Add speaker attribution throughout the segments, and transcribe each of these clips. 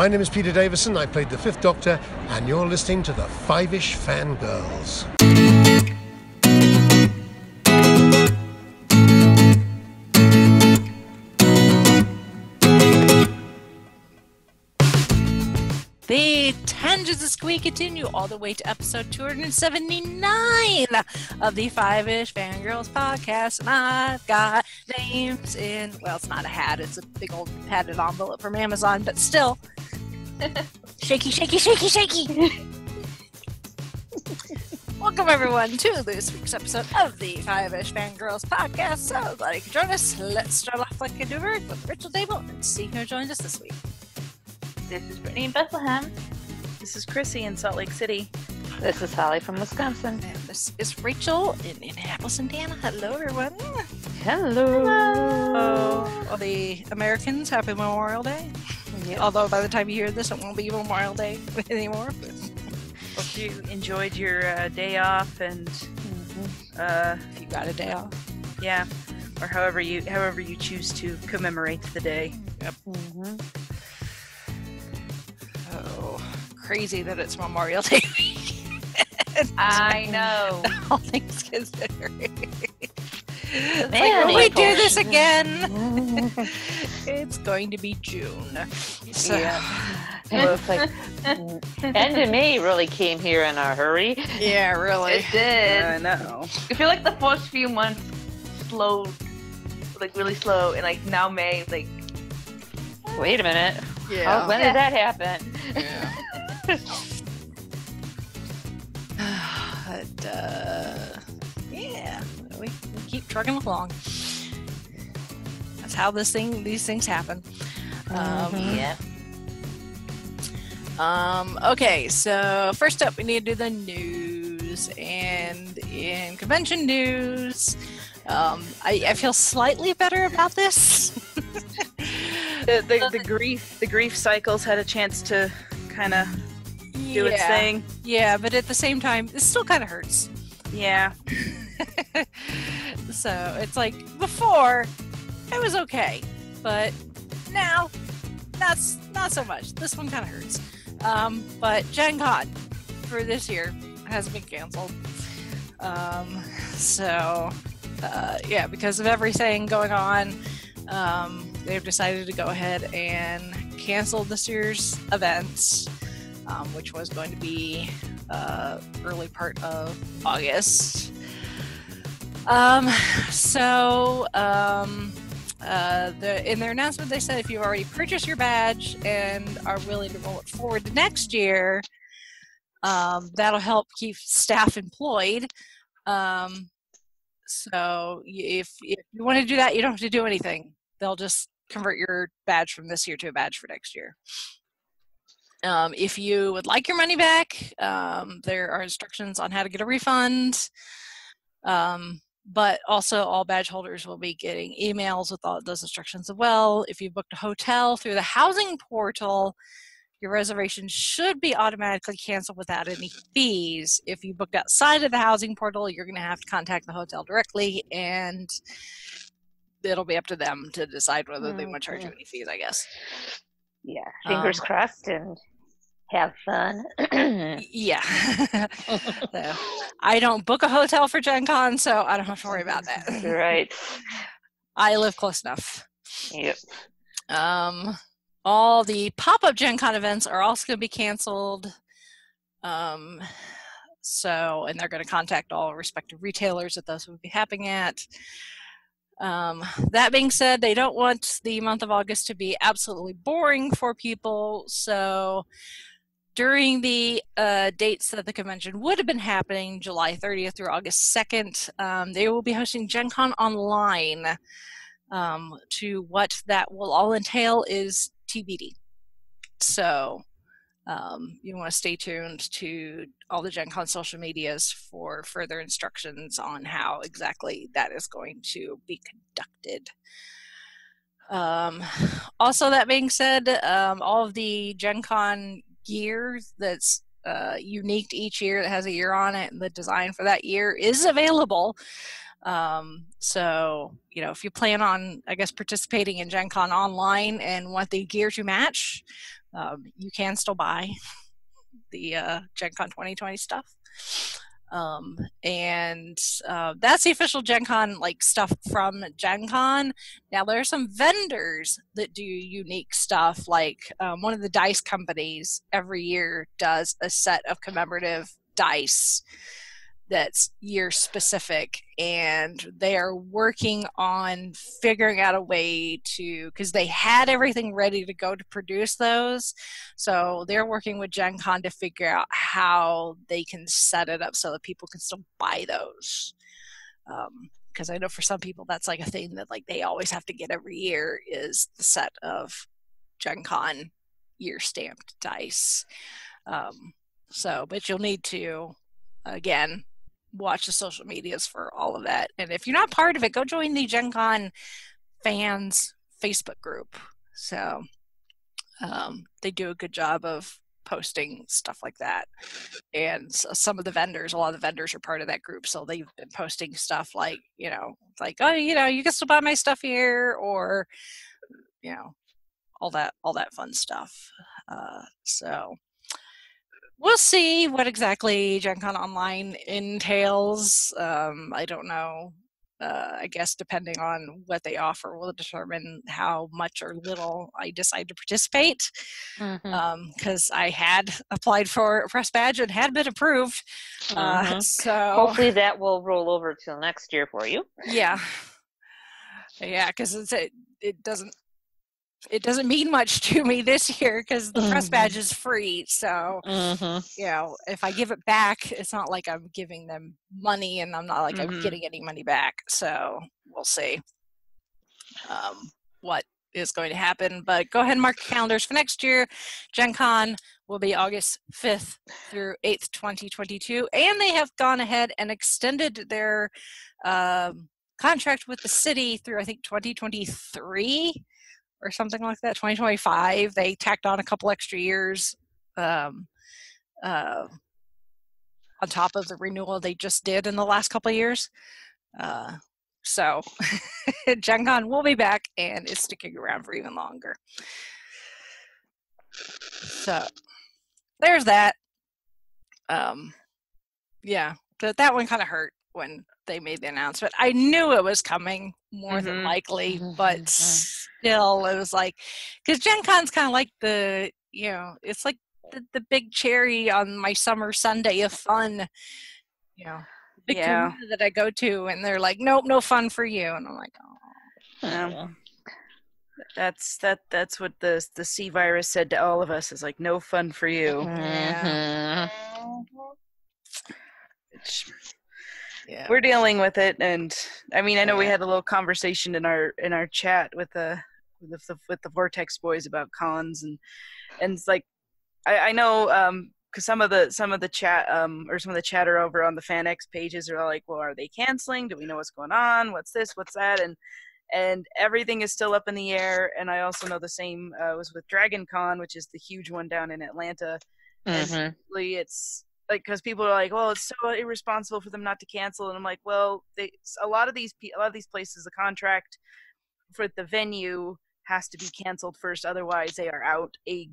Speaker 1: My name is Peter Davison. I played the Fifth Doctor, and you're listening to the Five Ish Fangirls.
Speaker 2: The tangents of Squeak continue all the way to episode 279 of the Five Ish Fangirls podcast. And I've got names in, well, it's not a hat, it's a big old padded envelope from Amazon, but still. shaky, shaky, shaky, shaky. Welcome, everyone, to this week's episode of the Five Ish Fangirls podcast. So glad you could join us. Let's start off like a do with Rachel Dable and see who joins us this week.
Speaker 3: This is Brittany in Bethlehem.
Speaker 4: This is Chrissy in Salt Lake City.
Speaker 5: This is Holly from Wisconsin.
Speaker 2: And this is Rachel in Indianapolis, Indiana. Hello, everyone.
Speaker 5: Hello.
Speaker 2: Oh, all the Americans, happy Memorial Day.
Speaker 5: Yes.
Speaker 2: Although by the time you hear this, it won't be Memorial Day anymore.
Speaker 4: Hope you enjoyed your uh, day off and
Speaker 5: Mhm.
Speaker 4: uh,
Speaker 2: If you got a day off.
Speaker 4: yeah, or however you however you choose to commemorate the day.
Speaker 5: Mhm.
Speaker 2: Oh, crazy that it's Memorial Day.
Speaker 3: I know.
Speaker 2: All things considered. It's
Speaker 5: Man,
Speaker 2: like, we do this again, it's going to be June. So,
Speaker 5: Yeah. Like end of May really came here in a hurry.
Speaker 2: yeah, really.
Speaker 3: It did.
Speaker 4: I know.
Speaker 3: I feel like the first few months slowed, like really slow, and like now May, like
Speaker 5: Wait a minute.
Speaker 2: Yeah.
Speaker 5: How, when did that happen?
Speaker 2: Yeah. But uh, yeah, we, we keep trucking along. That's how this thing, these things happen. Um,
Speaker 5: Mhm.
Speaker 3: yeah.
Speaker 2: Um, okay, so first up, we need to do the news. And in convention news, um, I, I feel slightly better about this.
Speaker 4: The, the, the grief the grief cycles had a chance to kind of do its
Speaker 2: Yeah.
Speaker 4: thing.
Speaker 2: Yeah, but at the same time, it still kind of hurts.
Speaker 4: Yeah.
Speaker 2: so it's like before, it was okay, but now, that's not so much. This one kind of hurts. Um, but Gen Con for this year has been canceled. Um, so uh, yeah, because of everything going on, um, they've decided to go ahead and cancel this year's events, um, which was going to be uh, early part of August. Um, so um, uh, the, in their announcement, they said if you've already purchased your badge and are willing to roll it forward to next year, um, that'll help keep staff employed. Um, so if, if you want to do that, you don't have to do anything. They'll just convert your badge from this year to a badge for next year. Um, if you would like your money back, um, there are instructions on how to get a refund. Um, but also, all badge holders will be getting emails with all those instructions as well. If you booked a hotel through the housing portal, your reservation should be automatically canceled without any fees. If you booked outside of the housing portal, you're going to have to contact the hotel directly, and it'll be up to them to decide whether they want to charge you any fees. I guess.
Speaker 5: Yeah. Fingers
Speaker 2: Um,
Speaker 5: crossed and have fun.
Speaker 2: Yeah. so, I don't book a hotel for Gen Con, so I don't have to worry about that.
Speaker 5: right.
Speaker 2: I live close enough.
Speaker 5: Yep.
Speaker 2: Um, all the pop-up Gen Con events are also going to be canceled. Um, so, and they're going to contact all respective retailers that those would be happening at. Um, that being said, they don't want the month of August to be absolutely boring for people. So, during the uh, dates that the convention would have been happening, July 30th through August 2nd, um, they will be hosting Gen Con online. Um, to what that will all entail is TBD. So um, you want to stay tuned to all the Gen Con social medias for further instructions on how exactly that is going to be conducted. Um, also, that being said, um, all of the Gen Con gear that's uh, unique to each year that has a year on it and the design for that year is available. Um, so, you know, if you plan on, I guess, participating in Gen Con online and want the gear to match, um, you can still buy the uh, Gen Con 2020 stuff. Um, and uh, that's the official Gen Con like stuff from Gen Con. Now there are some vendors that do unique stuff. Like um, one of the dice companies every year does a set of commemorative dice that's year specific and they are working on figuring out a way to because they had everything ready to go to produce those. So they're working with gen con to figure out how they can set it up so that people can still buy those. Because um, i know for some people that's like a thing that like they always have to get every year is the set of gen con year stamped dice. Um, so but you'll need to again watch the social medias for all of that. And if you're not part of it, go join the Gen Con fans Facebook group. So um, they do a good job of posting stuff like that. And so some of the vendors, a lot of the vendors are part of that group. So they've been posting stuff like, you know, like, oh, you know, you can still buy my stuff here or, you know, all that, all that fun stuff. Uh, so we'll see what exactly Gen Con Online entails. Um, I don't know. Uh, I guess depending on what they offer will determine how much or little I decide to participate. Because mm-hmm. um, I had applied for a press badge and had been approved. Uh, mm-hmm. Uh, so
Speaker 5: hopefully that will roll over till next year for you.
Speaker 2: Yeah, yeah, because it it doesn't it doesn't mean much to me this year because the mm-hmm. press badge is free. So, mm-hmm. you know, if I give it back, it's not like I'm giving them money and I'm not like mm-hmm. I'm getting any money back. So we'll see um, what is going to happen. But go ahead and mark your calendars for next year. Gen Con will be August 5th through 8th, 2022. And they have gone ahead and extended their um, contract with the city through, I think, 2023 or something like that 2025 they tacked on a couple extra years um, uh, on top of the renewal they just did in the last couple years. Uh, so gen con will be back and is sticking around for even longer. So there's that. Um, yeah but that one kind of hurt when they made the announcement. I knew it was coming more mm-hmm. than likely, mm-hmm. but mm-hmm. still, it was like because Gen Con's kind of like the you know, it's like the, the big cherry on my summer Sunday of fun. You know, big yeah. that I go to, and they're like, "Nope, no fun for you," and I'm like, "Oh."
Speaker 4: Yeah. That's that. That's what the the C virus said to all of us. Is like, no fun for you. Yeah. Which, yeah. we're dealing with it and i mean i know yeah. we had a little conversation in our in our chat with the with the, with the vortex boys about cons and and it's like i i know um because some of the some of the chat um or some of the chatter over on the FanX pages are like well are they canceling do we know what's going on what's this what's that and and everything is still up in the air and i also know the same uh, was with dragon con which is the huge one down in atlanta mm-hmm. it's like because people are like, well, it's so irresponsible for them not to cancel, and I'm like, well, they a lot of these a lot of these places, the contract for the venue has to be canceled first, otherwise they are out a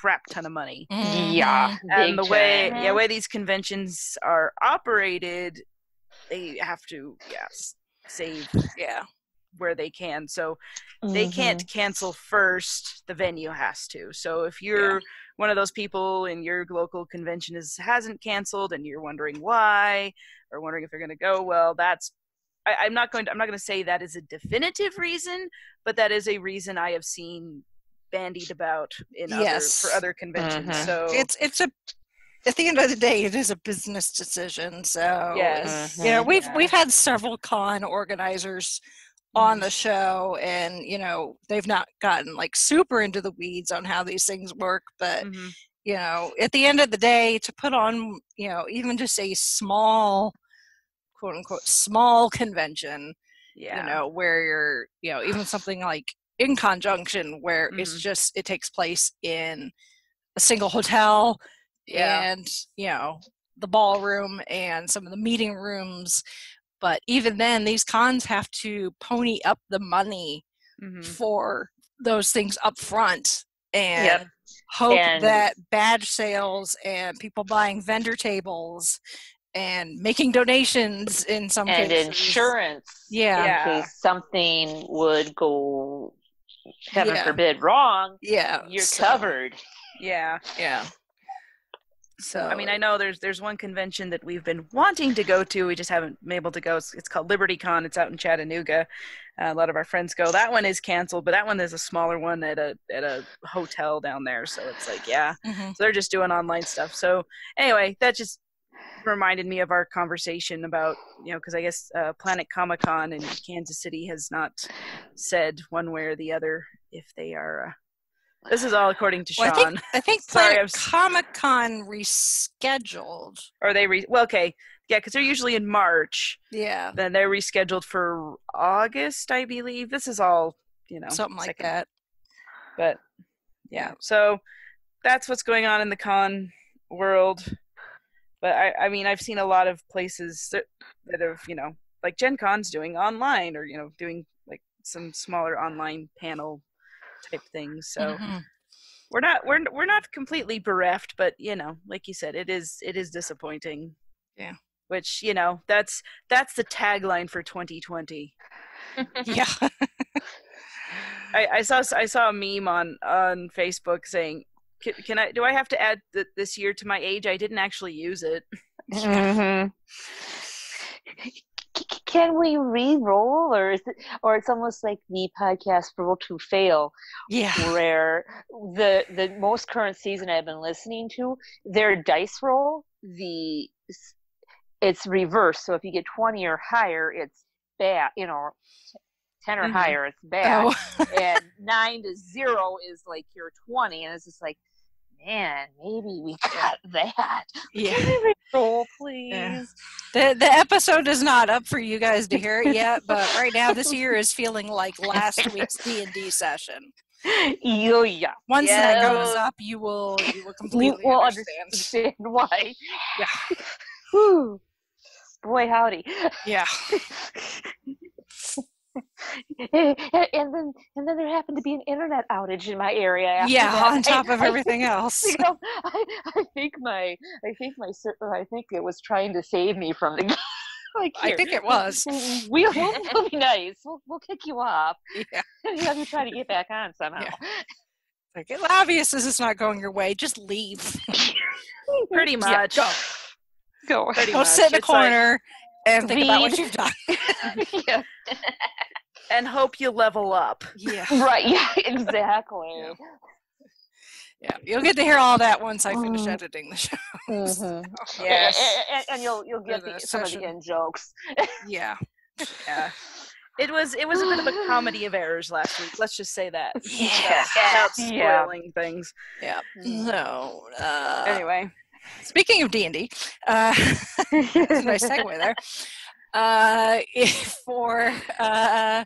Speaker 4: crap ton of money.
Speaker 5: Mm-hmm. Yeah,
Speaker 4: and the way yeah way these conventions are operated, they have to yes save
Speaker 2: yeah
Speaker 4: where they can. So mm-hmm. they can't cancel first. The venue has to. So if you're yeah one of those people in your local convention is hasn't canceled and you're wondering why or wondering if they're going to go well that's I, am not going to i'm not going to say that is a definitive reason but that is a reason i have seen bandied about in yes. other for other conventions mm-hmm. so
Speaker 2: it's it's a at the end of the day, it is a business decision. So,
Speaker 4: yes.
Speaker 2: you know, we've yeah. we've had several con organizers on mm-hmm. the show and you know they've not gotten like super into the weeds on how these things work but mm-hmm. you know at the end of the day to put on you know even just a small quote unquote small convention yeah. you know where you're you know even something like in conjunction where mm-hmm. it's just it takes place in a single hotel yeah. and you know the ballroom and some of the meeting rooms but even then, these cons have to pony up the money mm-hmm. for those things up front. And, yep. hope
Speaker 5: And-
Speaker 2: that badge sales and people buying vendor tables and making donations in some
Speaker 5: and
Speaker 2: cases.
Speaker 5: insurance
Speaker 2: Yeah.
Speaker 4: Yeah.
Speaker 5: in case something would go heaven
Speaker 2: Yeah.
Speaker 5: forbid wrong
Speaker 2: Yeah.
Speaker 5: you're
Speaker 2: so-
Speaker 5: covered
Speaker 4: Yeah.
Speaker 2: Yeah. So
Speaker 4: I mean, I know there's there's one convention that we've been wanting to go to. We just haven't been able to go. It's, it's called LibertyCon. It's out in Chattanooga. Uh, a lot of our friends go. That one is canceled, but that one is a smaller one at a at a hotel down there. So it's like, yeah.
Speaker 2: Mhm.
Speaker 4: So they're just doing online stuff. So anyway, that just reminded me of our conversation about you know because I guess uh, Planet Comic Con in Kansas City has not said one way or the other if they are. Uh, this is all according to
Speaker 2: Well,
Speaker 4: Sean.
Speaker 2: I think I think Planet Comic Con rescheduled.
Speaker 4: or they re well okay yeah because they're usually in march
Speaker 2: Yeah.
Speaker 4: then they're rescheduled for august i believe this is all you know
Speaker 2: Something like
Speaker 4: second-
Speaker 2: that.
Speaker 4: but yeah so that's what's going on in the con world but i i mean i've seen a lot of places that, that have you know like gen con's doing online or you know doing like some smaller online panel type things so
Speaker 2: Mhm.
Speaker 4: we're not we're we're not completely bereft but you know like you said it is it is disappointing
Speaker 2: Yeah.
Speaker 4: which you know that's that's the tagline for 2020
Speaker 2: Yeah.
Speaker 4: i i saw i saw a meme on on facebook saying can, can i do i have to add th- this year to my age i didn't actually use it
Speaker 5: Mhm. Can we re-roll, or is it, or it's almost like the podcast "Roll to Fail,"
Speaker 2: Yeah.
Speaker 5: where the the most current season I've been listening to, their dice roll, the it's reversed. So if you get twenty or higher, it's bad. You know, ten or
Speaker 2: Mhm.
Speaker 5: higher, it's bad.
Speaker 2: Oh.
Speaker 5: and nine to zero is like you're twenty, and it's just like, man, maybe we got that.
Speaker 2: yeah.
Speaker 5: Can we re-roll, please?
Speaker 2: Yeah. The the episode is not up for you guys to hear it yet, but right now this year is feeling like last week's D and D session.
Speaker 5: Yo, yeah.
Speaker 2: Once that goes up, you will you will completely
Speaker 5: will
Speaker 2: understand.
Speaker 5: understand why.
Speaker 2: Yeah.
Speaker 5: Whew. Boy, howdy.
Speaker 2: Yeah.
Speaker 5: Eh, eh, and then, and then there happened to be an internet outage in my area. After
Speaker 2: Yeah,
Speaker 5: that.
Speaker 2: on top of
Speaker 5: I- I
Speaker 2: everything else.
Speaker 5: you know, I, I think my, I think my, I think it was trying to save me from the. like,
Speaker 2: I think it was.
Speaker 5: We'll, we'll, we'll be nice. We'll, we'll kick you off
Speaker 2: Yeah.
Speaker 5: and have you try to get back on somehow.
Speaker 2: Yeah. Like it's obvious this is not going your way. Just leave.
Speaker 4: pretty
Speaker 5: Yeah,
Speaker 4: much
Speaker 5: go. Go.
Speaker 4: Pretty
Speaker 2: Go
Speaker 4: much.
Speaker 2: sit in a
Speaker 4: It's like-
Speaker 2: corner and think about what you've done.
Speaker 5: yeah.
Speaker 4: And hope you level up
Speaker 2: Yeah.
Speaker 5: Right. Yeah. Exactly.
Speaker 2: Yeah. Yeah. You'll get to hear all that once I finish
Speaker 5: Mm.
Speaker 2: editing the show.
Speaker 5: Mhm.
Speaker 4: yes
Speaker 5: And, and, and you'll you'll get the,
Speaker 2: the
Speaker 5: some of the in jokes.
Speaker 2: Yeah.
Speaker 4: yeah it was it was a bit of a comedy of errors last week let's just say that
Speaker 2: Yeah.
Speaker 4: without
Speaker 5: Yeah.
Speaker 4: spoiling things
Speaker 2: Yeah.
Speaker 5: Mm.
Speaker 2: So uh,
Speaker 4: anyway
Speaker 2: speaking of D and D, uh, that's a nice segue there. Uh, for uh,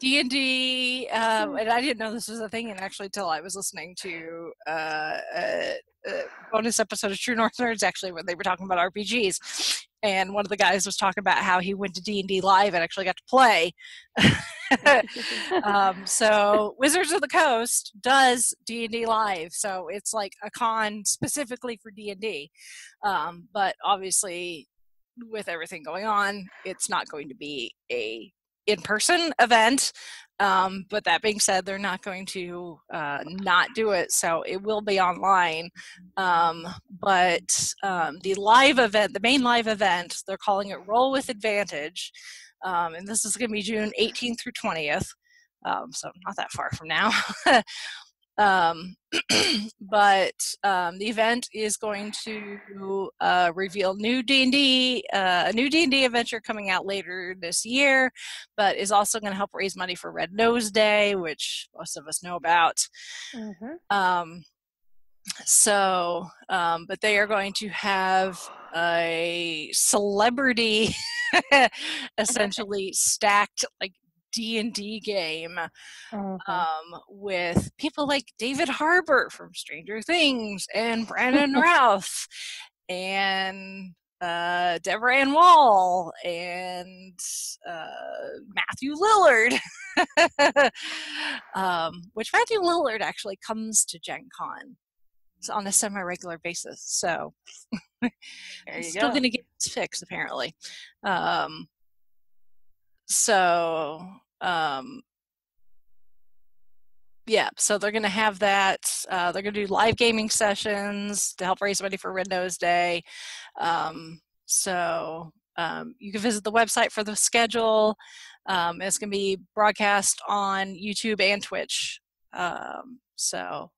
Speaker 2: D and D, um, and I didn't know this was a thing, and actually till I was listening to uh, a, a bonus episode of True North Nerds, actually when they were talking about RPGs, and one of the guys was talking about how he went to D and D live and actually got to play. um, so Wizards of the Coast does D and D live, so it's like a con specifically for D and D. Um, but obviously, with everything going on, it's not going to be a in-person event. Um, but that being said, they're not going to uh, not do it, so it will be online. Um, but um, the live event, the main live event, they're calling it Roll with Advantage, um, and this is going to be June 18th through 20th. Um, so not that far from now. um, but um, the event is going to uh, reveal new D&D, uh, a new D&D adventure coming out later this year, but is also going to help raise money for Red Nose Day, which most of us know about.
Speaker 5: Mhm.
Speaker 2: Um, so, um, but they are going to have a celebrity, essentially stacked like D and D game
Speaker 5: Mhm.
Speaker 2: um, with people like David Harbour from Stranger Things and Brandon Routh and uh, Deborah Ann Woll and uh, Matthew Lillard, um, which Matthew Lillard actually comes to Gen Con on a semi-regular basis. So still going to get his fix apparently. Um, so um, yeah, so they're going to have that. Uh, they're going to do live gaming sessions to help raise money for Red Nose Day. Um, so um, you can visit the website for the schedule. Um, it's going to be broadcast on YouTube and Twitch. Um, so,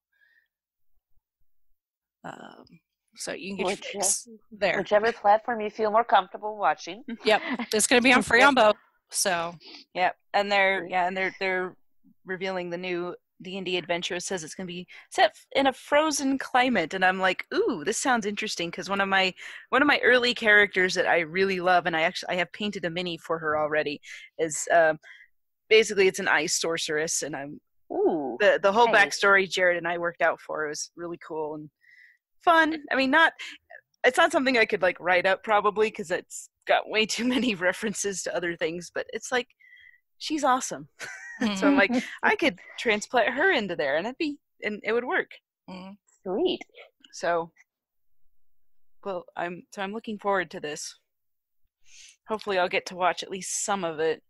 Speaker 2: um, so you can get Which, there.
Speaker 5: Whichever platform you feel more comfortable watching.
Speaker 2: Yep, it's going to be on free on both. So.
Speaker 4: Yep, and they're yeah, and they're they're revealing the new D&D adventure says it's going to be set in a frozen climate and I'm like, "Ooh, this sounds interesting because one of my one of my early characters that I really love and I actually I have painted a mini for her already is uh, basically it's an ice sorceress and I'm
Speaker 5: Ooh.
Speaker 4: The the whole nice. backstory Jared and I worked out for it was really cool and fun. I mean, not it's not something I could like write up probably because it's got way too many references to other things, but it's like she's awesome. so I'm like, I could transplant her into there, and it'd be and it would work.
Speaker 5: Mm. Sweet.
Speaker 4: So, well, I'm so I'm looking forward to this. Hopefully, I'll get to watch at least some of it.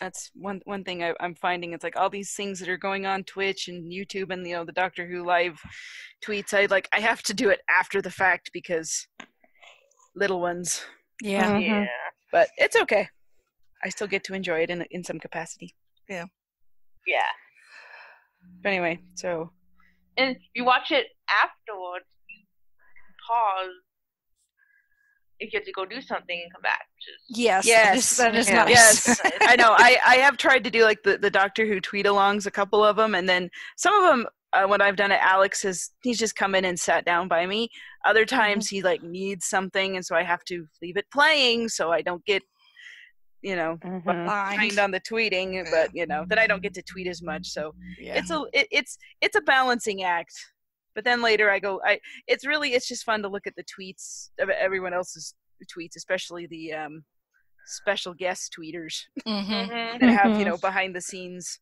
Speaker 4: That's one one thing I, am finding. It's like all these things that are going on Twitch and YouTube, and you know the Doctor Who live tweets. I like I have to do it after the fact because little ones.
Speaker 2: Yeah.
Speaker 4: Mm-hmm. Yeah. But it's okay. I still get to enjoy it in in some capacity.
Speaker 2: Yeah.
Speaker 3: Yeah.
Speaker 4: But anyway, so
Speaker 3: and you watch it afterwards, you pause if you have to go do something and come back.
Speaker 2: yes,
Speaker 4: yes,
Speaker 2: that is, that is
Speaker 4: yes. nice. Yes, I know. I I have tried to do like the the Doctor Who tweet alongs, a couple of them, and then some of them. Uh, when I've done it, Alex has he's just come in and sat down by me. Other mm-hmm. times mm-hmm. he like needs something, and so I have to leave it playing so I don't get you know mm-hmm. behind on the tweeting but you know then i don't get to tweet as much so yeah. it's a it, it's it's a balancing act but then later i go i it's really it's just fun to look at the tweets of everyone else's tweets especially the um special guest tweeters
Speaker 2: mm-hmm.
Speaker 4: mm-hmm. that have you know behind the scenes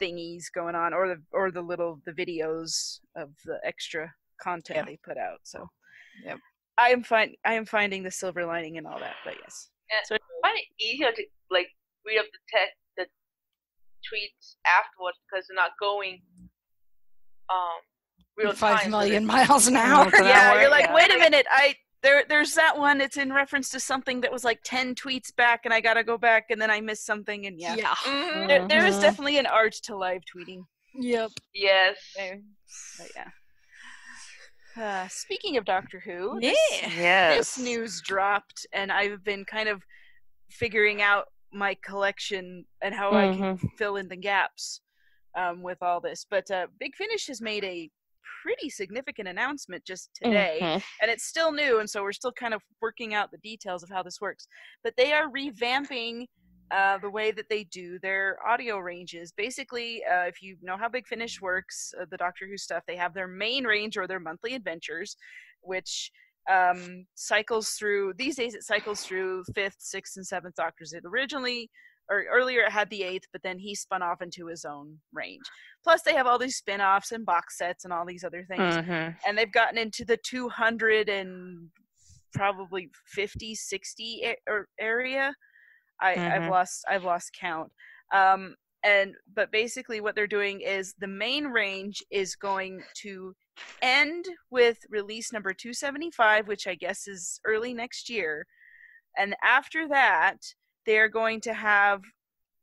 Speaker 4: thingies going on or the or the little the videos of the extra content yeah. they put out so
Speaker 2: yep
Speaker 4: i am find i am finding the silver lining and all that but yes
Speaker 3: and so I find it easier to like read up the text, the tweets afterwards because they're not going um real
Speaker 2: five
Speaker 3: time,
Speaker 2: million so miles an hour.
Speaker 4: yeah, you're like, yeah. wait a minute, I there there's that one. It's in reference to something that was like ten tweets back, and I gotta go back, and then I missed something, and yeah,
Speaker 2: yeah.
Speaker 4: Mm-hmm. There, there is mm-hmm. definitely an art to live tweeting.
Speaker 2: Yep.
Speaker 3: Yes.
Speaker 4: But yeah. Uh, speaking of Doctor Who,
Speaker 2: yeah.
Speaker 4: this, yes. this news dropped, and I've been kind of figuring out my collection and how mm-hmm. I can mm-hmm. fill in the gaps um, with all this. But uh, Big Finish has made a pretty significant announcement just today, mm-hmm. and it's still new, and so we're still kind of working out the details of how this works. But they are revamping uh, the way that they do their audio ranges. Basically, uh, if you know how Big Finish works, uh, the Doctor Who stuff, they have their main range or their monthly adventures, which um, cycles through. These days, it cycles through fifth, sixth, and seventh Doctors. It originally or earlier it had the eighth, but then he spun off into his own range. Plus, they have all these spin offs and box sets and all these other things.
Speaker 5: Mm-hmm.
Speaker 4: And they've gotten into the 200 and probably 50, 60 area I, mm-hmm. I've lost I've lost count. Um, and but basically what they're doing is the main range is going to end with release number 275 which i guess is early next year and after that they are going to have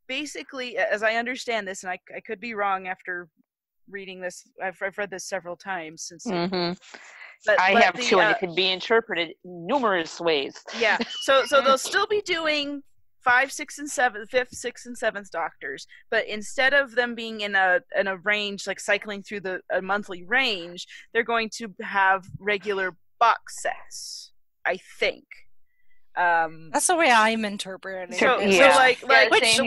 Speaker 4: basically as i understand this and i, I could be wrong after reading this i've, I've read this several times since
Speaker 5: mm-hmm. But, I but have the, too, and uh, it can be interpreted numerous ways.
Speaker 4: Yeah. So so they'll still be doing five, six, and seven, fifth, sixth, and seventh doctors. But instead of them being in a in a range like cycling through the a monthly range, they're going to have regular box sets. I think. Um,
Speaker 2: That's the way I'm interpreting.
Speaker 4: So, yeah. so like like
Speaker 2: which,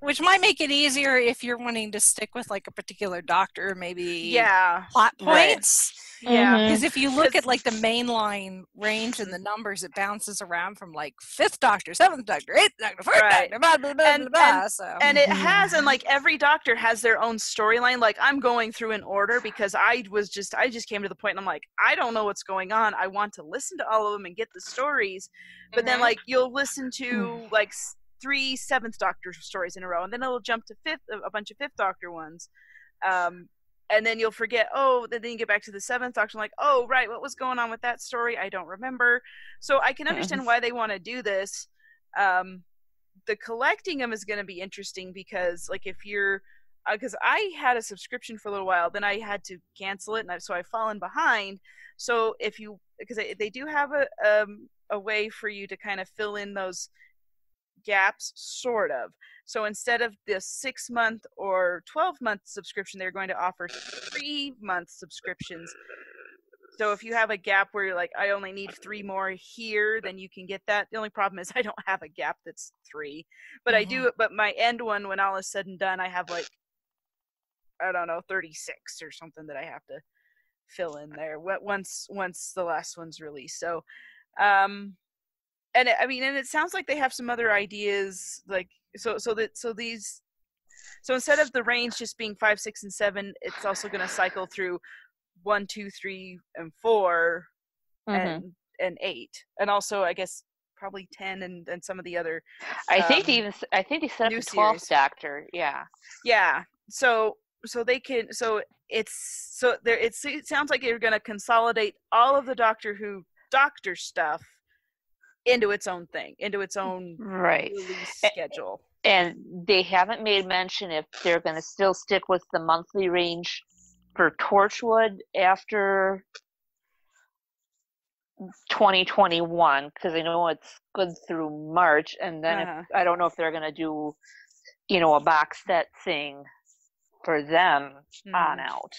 Speaker 2: which might make it easier if you're wanting to stick with like a particular doctor, maybe
Speaker 4: yeah
Speaker 2: plot points.
Speaker 4: Yeah.
Speaker 2: Mm-hmm. Because if you look at like the mainline range and the numbers, it bounces around from like fifth doctor, seventh doctor, eighth doctor, fourth right. doctor, blah, blah, blah,
Speaker 4: and,
Speaker 2: blah,
Speaker 4: and,
Speaker 2: so.
Speaker 4: and it has, and like every doctor has their own storyline. Like I'm going through an order because I was just, I just came to the point and I'm like, I don't know what's going on. I want to listen to all of them and get the stories. But mm-hmm. then like you'll listen to like three seventh doctor stories in a row and then it'll jump to fifth, a bunch of fifth doctor ones. Um, and then you'll forget oh then you get back to the seventh doctor like oh right what was going on with that story? I don't remember. So i can understand why they want to do this. Um, the collecting them is going to be interesting because like if you're because uh, i had a subscription for a little while then i had to cancel it and I, so i've fallen behind. So if you because they, they do have a um, a way for you to kind of fill in those gaps sort of so instead of this six month or 12 month subscription, they're going to offer three month subscriptions. So if you have a gap where you're like, I only need three more here, then you can get that. The only problem is I don't have a gap that's three, but mm-hmm. I do. But my end one, when all is said and done, I have like, I don't know, 36 or something that I have to fill in there once once the last one's released. So, um, and I mean, and it sounds like they have some other ideas, like so so that so these so instead of the range just being five, six, and seven, it's also going to cycle through one, two, three, and 4 mm-hmm. and and eight, and also I guess probably ten and, and some of the other.
Speaker 5: I um, think they even I think they set up a twelfth Doctor. Yeah.
Speaker 4: Yeah. So so they can so it's so there it's it sounds like you're going to consolidate all of the Doctor Who Doctor stuff into its own thing, into its own
Speaker 5: right
Speaker 4: release schedule.
Speaker 5: And they haven't made mention if they're going to still stick with the monthly range for Torchwood after 2021 because I know it's good through March, and then uh-huh. if, I don't know if they're going to do, you know, a box set thing for them mm. on out.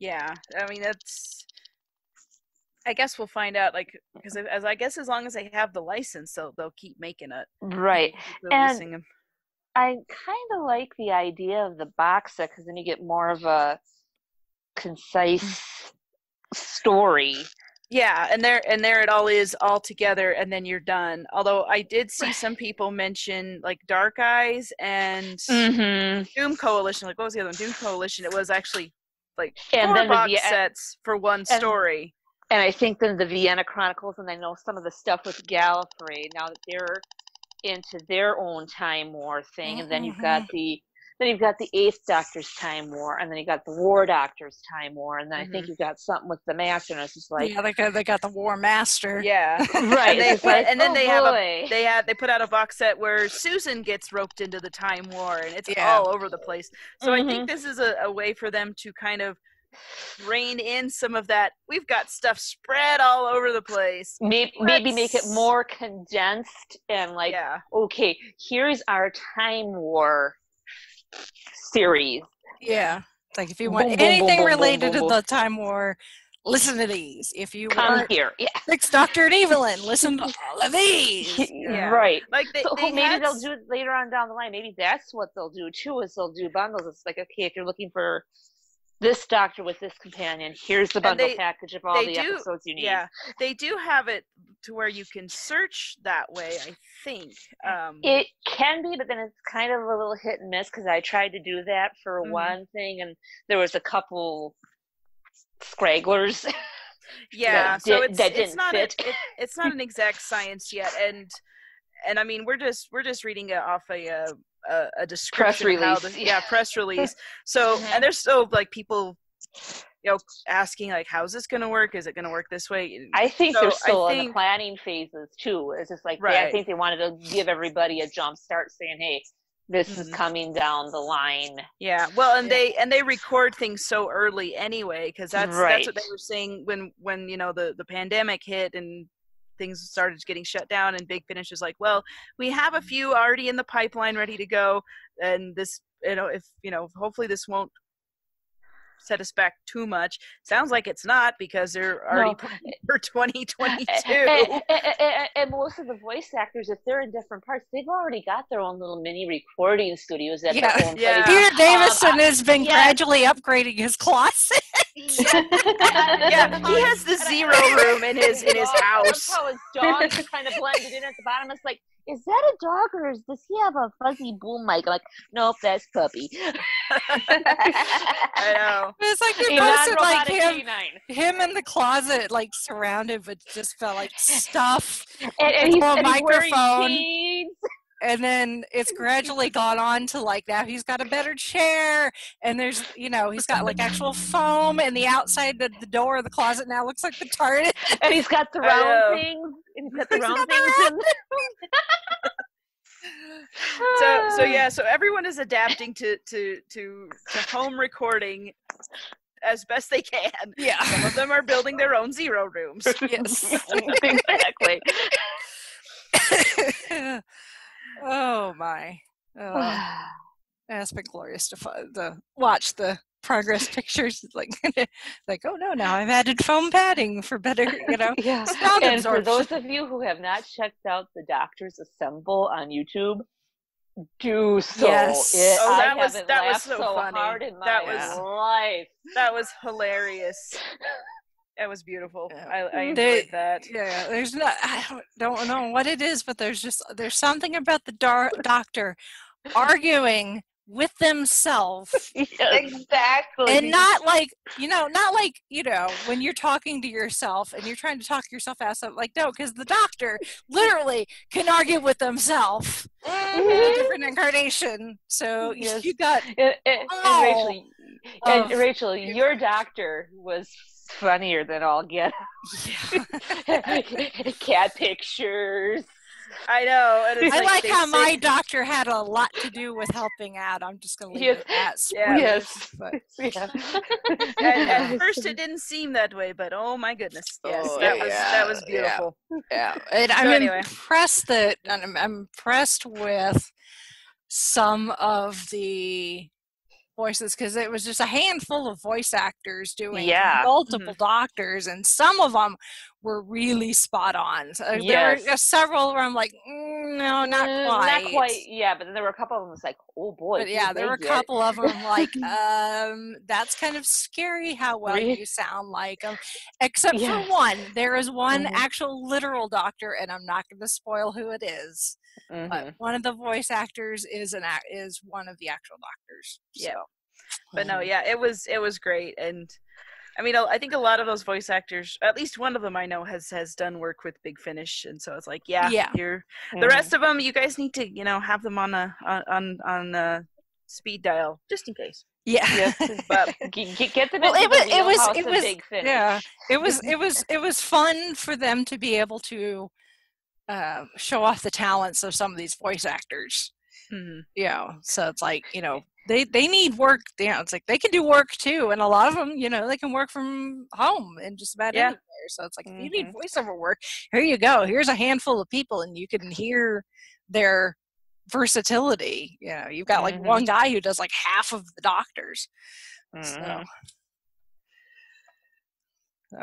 Speaker 4: Yeah, I mean that's I guess we'll find out. Like, because as I guess as long as they have the license, they'll they'll keep making it.
Speaker 5: Right. And them. I kind of like the idea of the box set because then you get more of a concise story.
Speaker 4: Yeah, and there and there it all is all together, and then you're done. Although I did see some people mention like Dark Eyes and
Speaker 5: mm-hmm.
Speaker 4: Doom Coalition. Like, what was the other one? Doom Coalition. It was actually like and four box the, sets for one story
Speaker 5: and I think then the Vienna Chronicles, and I know some of the stuff with Gallifrey now that they're into their own Time War thing, and then you've got mm-hmm. the then you've got the Eighth Doctor's Time War, and then you got the War Doctor's Time War, and then mm-hmm. I think mm-hmm. you've got something with the Master, and it's just like
Speaker 2: yeah, they got they got the War Master,
Speaker 4: yeah,
Speaker 5: right.
Speaker 4: And, they
Speaker 5: put, like,
Speaker 4: and then
Speaker 5: oh
Speaker 4: they
Speaker 5: boy.
Speaker 4: have a they had they put out a box set where Susan gets roped into the Time War, and it's yeah. all over the place. So mm-hmm. I think mm-hmm. this is a, a way for them to kind of rein in some of that. We've got stuff spread all over the place.
Speaker 5: Maybe, maybe make it more condensed and like, yeah. okay, here's our Time War series.
Speaker 2: Yeah. Like if you want boom, anything boom, boom, related to the Time War, listen to these. If you
Speaker 5: come want here, yeah.
Speaker 2: Six Doctor and Evelyn, listen to all of these.
Speaker 5: Yeah. Right.
Speaker 4: Like they,
Speaker 5: so
Speaker 4: they
Speaker 5: maybe had... they'll do it later on down the line. Maybe that's what they'll do too. Is they'll do bundles. It's like okay, if you're looking for this doctor with this companion. Here's the bundle they, do, of all the do, episodes you need.
Speaker 4: Yeah, they do have it to where you can search that way. I think um,
Speaker 5: it can be, but then it's kind of a little hit and miss because I tried to do that for mm-hmm. one thing, and there was a couple scragglers.
Speaker 4: Yeah, so it's, it's not a, it, it's not an exact science yet, and and I mean we're just we're just reading it off a, a uh, a, a description
Speaker 5: press
Speaker 4: release. The, yeah, press release. So and there's still like people you know asking like how's this going to work is it going to work this way
Speaker 5: i think so they're still think, in the planning phases too it's just like right. they, i think they wanted to give everybody a jump start saying hey this mm-hmm. is coming down the line
Speaker 4: yeah well and yeah. they and they record things so early anyway because that's right. that's what they were saying when when you know the the pandemic hit and things started getting shut down and big finish is like well we have a mm. few already in the pipeline ready to go and this you know if you know hopefully this won't set us back too much sounds like it's not because they're already no. for 2022 and,
Speaker 5: and, and, most of the voice actors if they're in different parts they've already got their own little mini recording studios at
Speaker 2: yeah.
Speaker 5: their own
Speaker 2: yeah. peter davison um, has been yeah. gradually upgrading his closet
Speaker 4: yeah, he has the zero room in his in his house.
Speaker 5: How his dog kind of blended in at the bottom. It's like, is that a dog or is, does he have a fuzzy boom mic? I'm like, nope, that's puppy.
Speaker 4: I know.
Speaker 2: It's like
Speaker 5: A
Speaker 2: you're posted like
Speaker 5: non-robotic
Speaker 2: him,
Speaker 5: canine.
Speaker 2: him in the closet, like surrounded with just felt like stuff,
Speaker 5: And, and he's,
Speaker 2: little
Speaker 5: and he's wearing
Speaker 2: microphone.
Speaker 5: Jeans.
Speaker 2: and then it's gradually gone on to like now he's got a better chair, and there's you know he's got like actual foam, and the outside of the door of the closet now looks like the TARDIS.
Speaker 5: And he's got the
Speaker 4: I know.
Speaker 5: round things. And he's got the round things. in
Speaker 4: So so yeah, so everyone is adapting to to to to home recording as best they can.
Speaker 2: Yeah.
Speaker 4: Some of them are building their own zero rooms.
Speaker 2: yes.
Speaker 5: exactly.
Speaker 2: Oh my. Oh. it's been glorious to, fo- to watch the progress pictures. Like, like, oh no, now I've added foam padding for better, you know.
Speaker 5: yeah.
Speaker 2: sound
Speaker 5: And for those of you who have not checked out the Doctors Assemble on YouTube, do so.
Speaker 2: Yes.
Speaker 5: It-
Speaker 4: Oh,
Speaker 5: I
Speaker 4: that was- that was so
Speaker 5: so
Speaker 4: funny.
Speaker 5: hard in my
Speaker 4: That was-
Speaker 5: life.
Speaker 4: That was hilarious. That was beautiful.
Speaker 2: Yeah.
Speaker 4: I, I mm-hmm. enjoyed
Speaker 2: They-
Speaker 4: that.
Speaker 2: Yeah, there's not. I don't, don't know what it is, but there's just there's something about the dar- doctor arguing with themselves
Speaker 3: Exactly.
Speaker 2: and not like you know not like you know when you're talking to yourself and you're trying to talk yourself out of like no because the doctor literally can argue with themselves in a mm-hmm. different incarnation so you-
Speaker 5: Yes.
Speaker 2: you got
Speaker 5: And, and, and Rachel, and Rachel, your doctor was funnier than all get. Cat pictures.
Speaker 4: I know. And it's
Speaker 2: I like
Speaker 4: they
Speaker 2: how my doctor had a lot to do with helping out. I'm just gonna leave
Speaker 5: Yes.
Speaker 2: it at
Speaker 4: Yeah.
Speaker 5: Yes.
Speaker 2: But
Speaker 5: Yeah.
Speaker 4: At, at first, it didn't seem that way, but oh my goodness, yes,
Speaker 2: Oh,
Speaker 4: that was that was beautiful.
Speaker 2: yeah, and I'm
Speaker 4: So anyway.
Speaker 2: impressed that I'm, I'm impressed with some of the voices because it was just a handful of voice actors doing
Speaker 5: Yeah.
Speaker 2: multiple doctors, and some of them were really spot on. So there were uh, several where I'm like, mm, no, not
Speaker 5: Mm,
Speaker 2: quite,
Speaker 5: Not quite. Yeah, but then there were a couple of them. was like, oh boy.
Speaker 2: But yeah, there were a couple of them like, um, that's kind of scary how well
Speaker 5: Really?
Speaker 2: you sound like them. Except
Speaker 5: Yes.
Speaker 2: for one, there is one
Speaker 5: Mhm.
Speaker 2: actual literal doctor, and I'm not going to spoil who it is.
Speaker 5: Mhm.
Speaker 2: But one of the voice actors is an ac- is one of the actual doctors.
Speaker 4: Yeah. But no, yeah, it was it was great, and I mean, I think a lot of those voice actors, at least one of them I know, has has done work with Big Finish, and so it's like, yeah,
Speaker 2: Yeah.
Speaker 4: you're the
Speaker 5: Mhm.
Speaker 4: rest of them. You guys need to, you know, have them on a on on on a speed dial just in case.
Speaker 2: Yeah.
Speaker 5: Yes,
Speaker 4: But
Speaker 5: G- g- get them
Speaker 2: Well, it was- it was- it was- yeah it was it was it was fun for them to be able to uh, show off the talents of some of these voice actors
Speaker 4: mhm.
Speaker 2: you know so it's like you know they they need work you know it's like they can do work too and a lot of them you know they can work from home and just about
Speaker 4: Yeah.
Speaker 2: anywhere so it's like if you need
Speaker 5: Mhm.
Speaker 2: voiceover work here you go here's a handful of people and you can hear their versatility you know you've got like
Speaker 5: Mhm.
Speaker 2: one guy who does like half of the doctors so so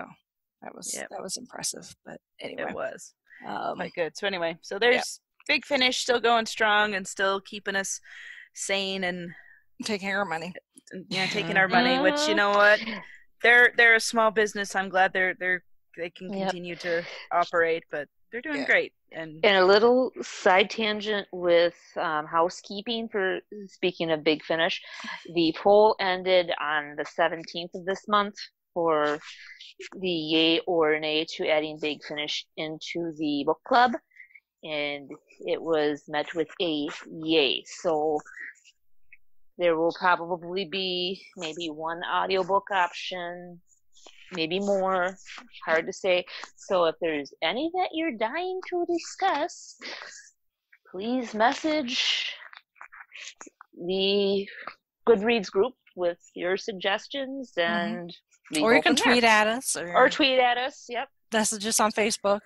Speaker 2: that was
Speaker 4: Yep.
Speaker 2: that was impressive but anyway
Speaker 4: it was
Speaker 2: um,
Speaker 4: quite good. So anyway, so there's Big Finish still going strong and still keeping us sane and,
Speaker 2: taking our money
Speaker 4: Yeah, taking our money. Which you know what, they're they're a small business. I'm glad they're they're they can
Speaker 5: Yep.
Speaker 4: continue to operate, but they're doing
Speaker 2: Yeah.
Speaker 4: great. And
Speaker 5: And a little side tangent with um, housekeeping for speaking of Big Finish, the poll ended on the 17th of this month for the yay or nay to adding Big Finish into the book club, and it was met with a yay. So there will probably be maybe one audiobook option, maybe more. Hard to say. So if there's any that you're dying to discuss, please message the Goodreads group with your suggestions and
Speaker 2: Mm-hmm. Or you can
Speaker 5: from there.
Speaker 2: tweet at us or,
Speaker 5: or tweet at us. Yep.
Speaker 2: message us on Facebook.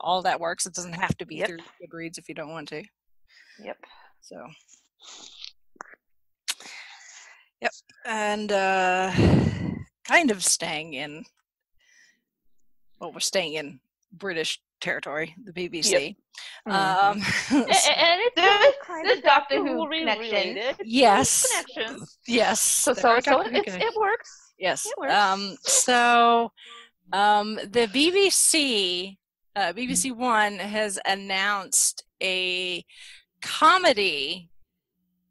Speaker 2: All that works. It doesn't have to be
Speaker 5: Yep.
Speaker 2: through Goodreads if you don't want to.
Speaker 5: Yep.
Speaker 2: So, yep. And uh, kind of staying in, well, we're staying in British territory, the BBC.
Speaker 5: Mm-hmm.
Speaker 2: Um,
Speaker 5: And, and it's
Speaker 3: There's-
Speaker 5: kind
Speaker 3: there's
Speaker 5: of
Speaker 3: Doctor
Speaker 5: Doctor
Speaker 3: Who
Speaker 5: Who
Speaker 3: connection.
Speaker 5: related.
Speaker 2: yes.
Speaker 5: Connections.
Speaker 2: Yes.
Speaker 5: So so
Speaker 2: are
Speaker 5: so
Speaker 2: Doctor Who
Speaker 5: it's,
Speaker 2: connections.
Speaker 5: it works.
Speaker 2: Yes. Um, so um, the BBC, uh, BBC One has announced a comedy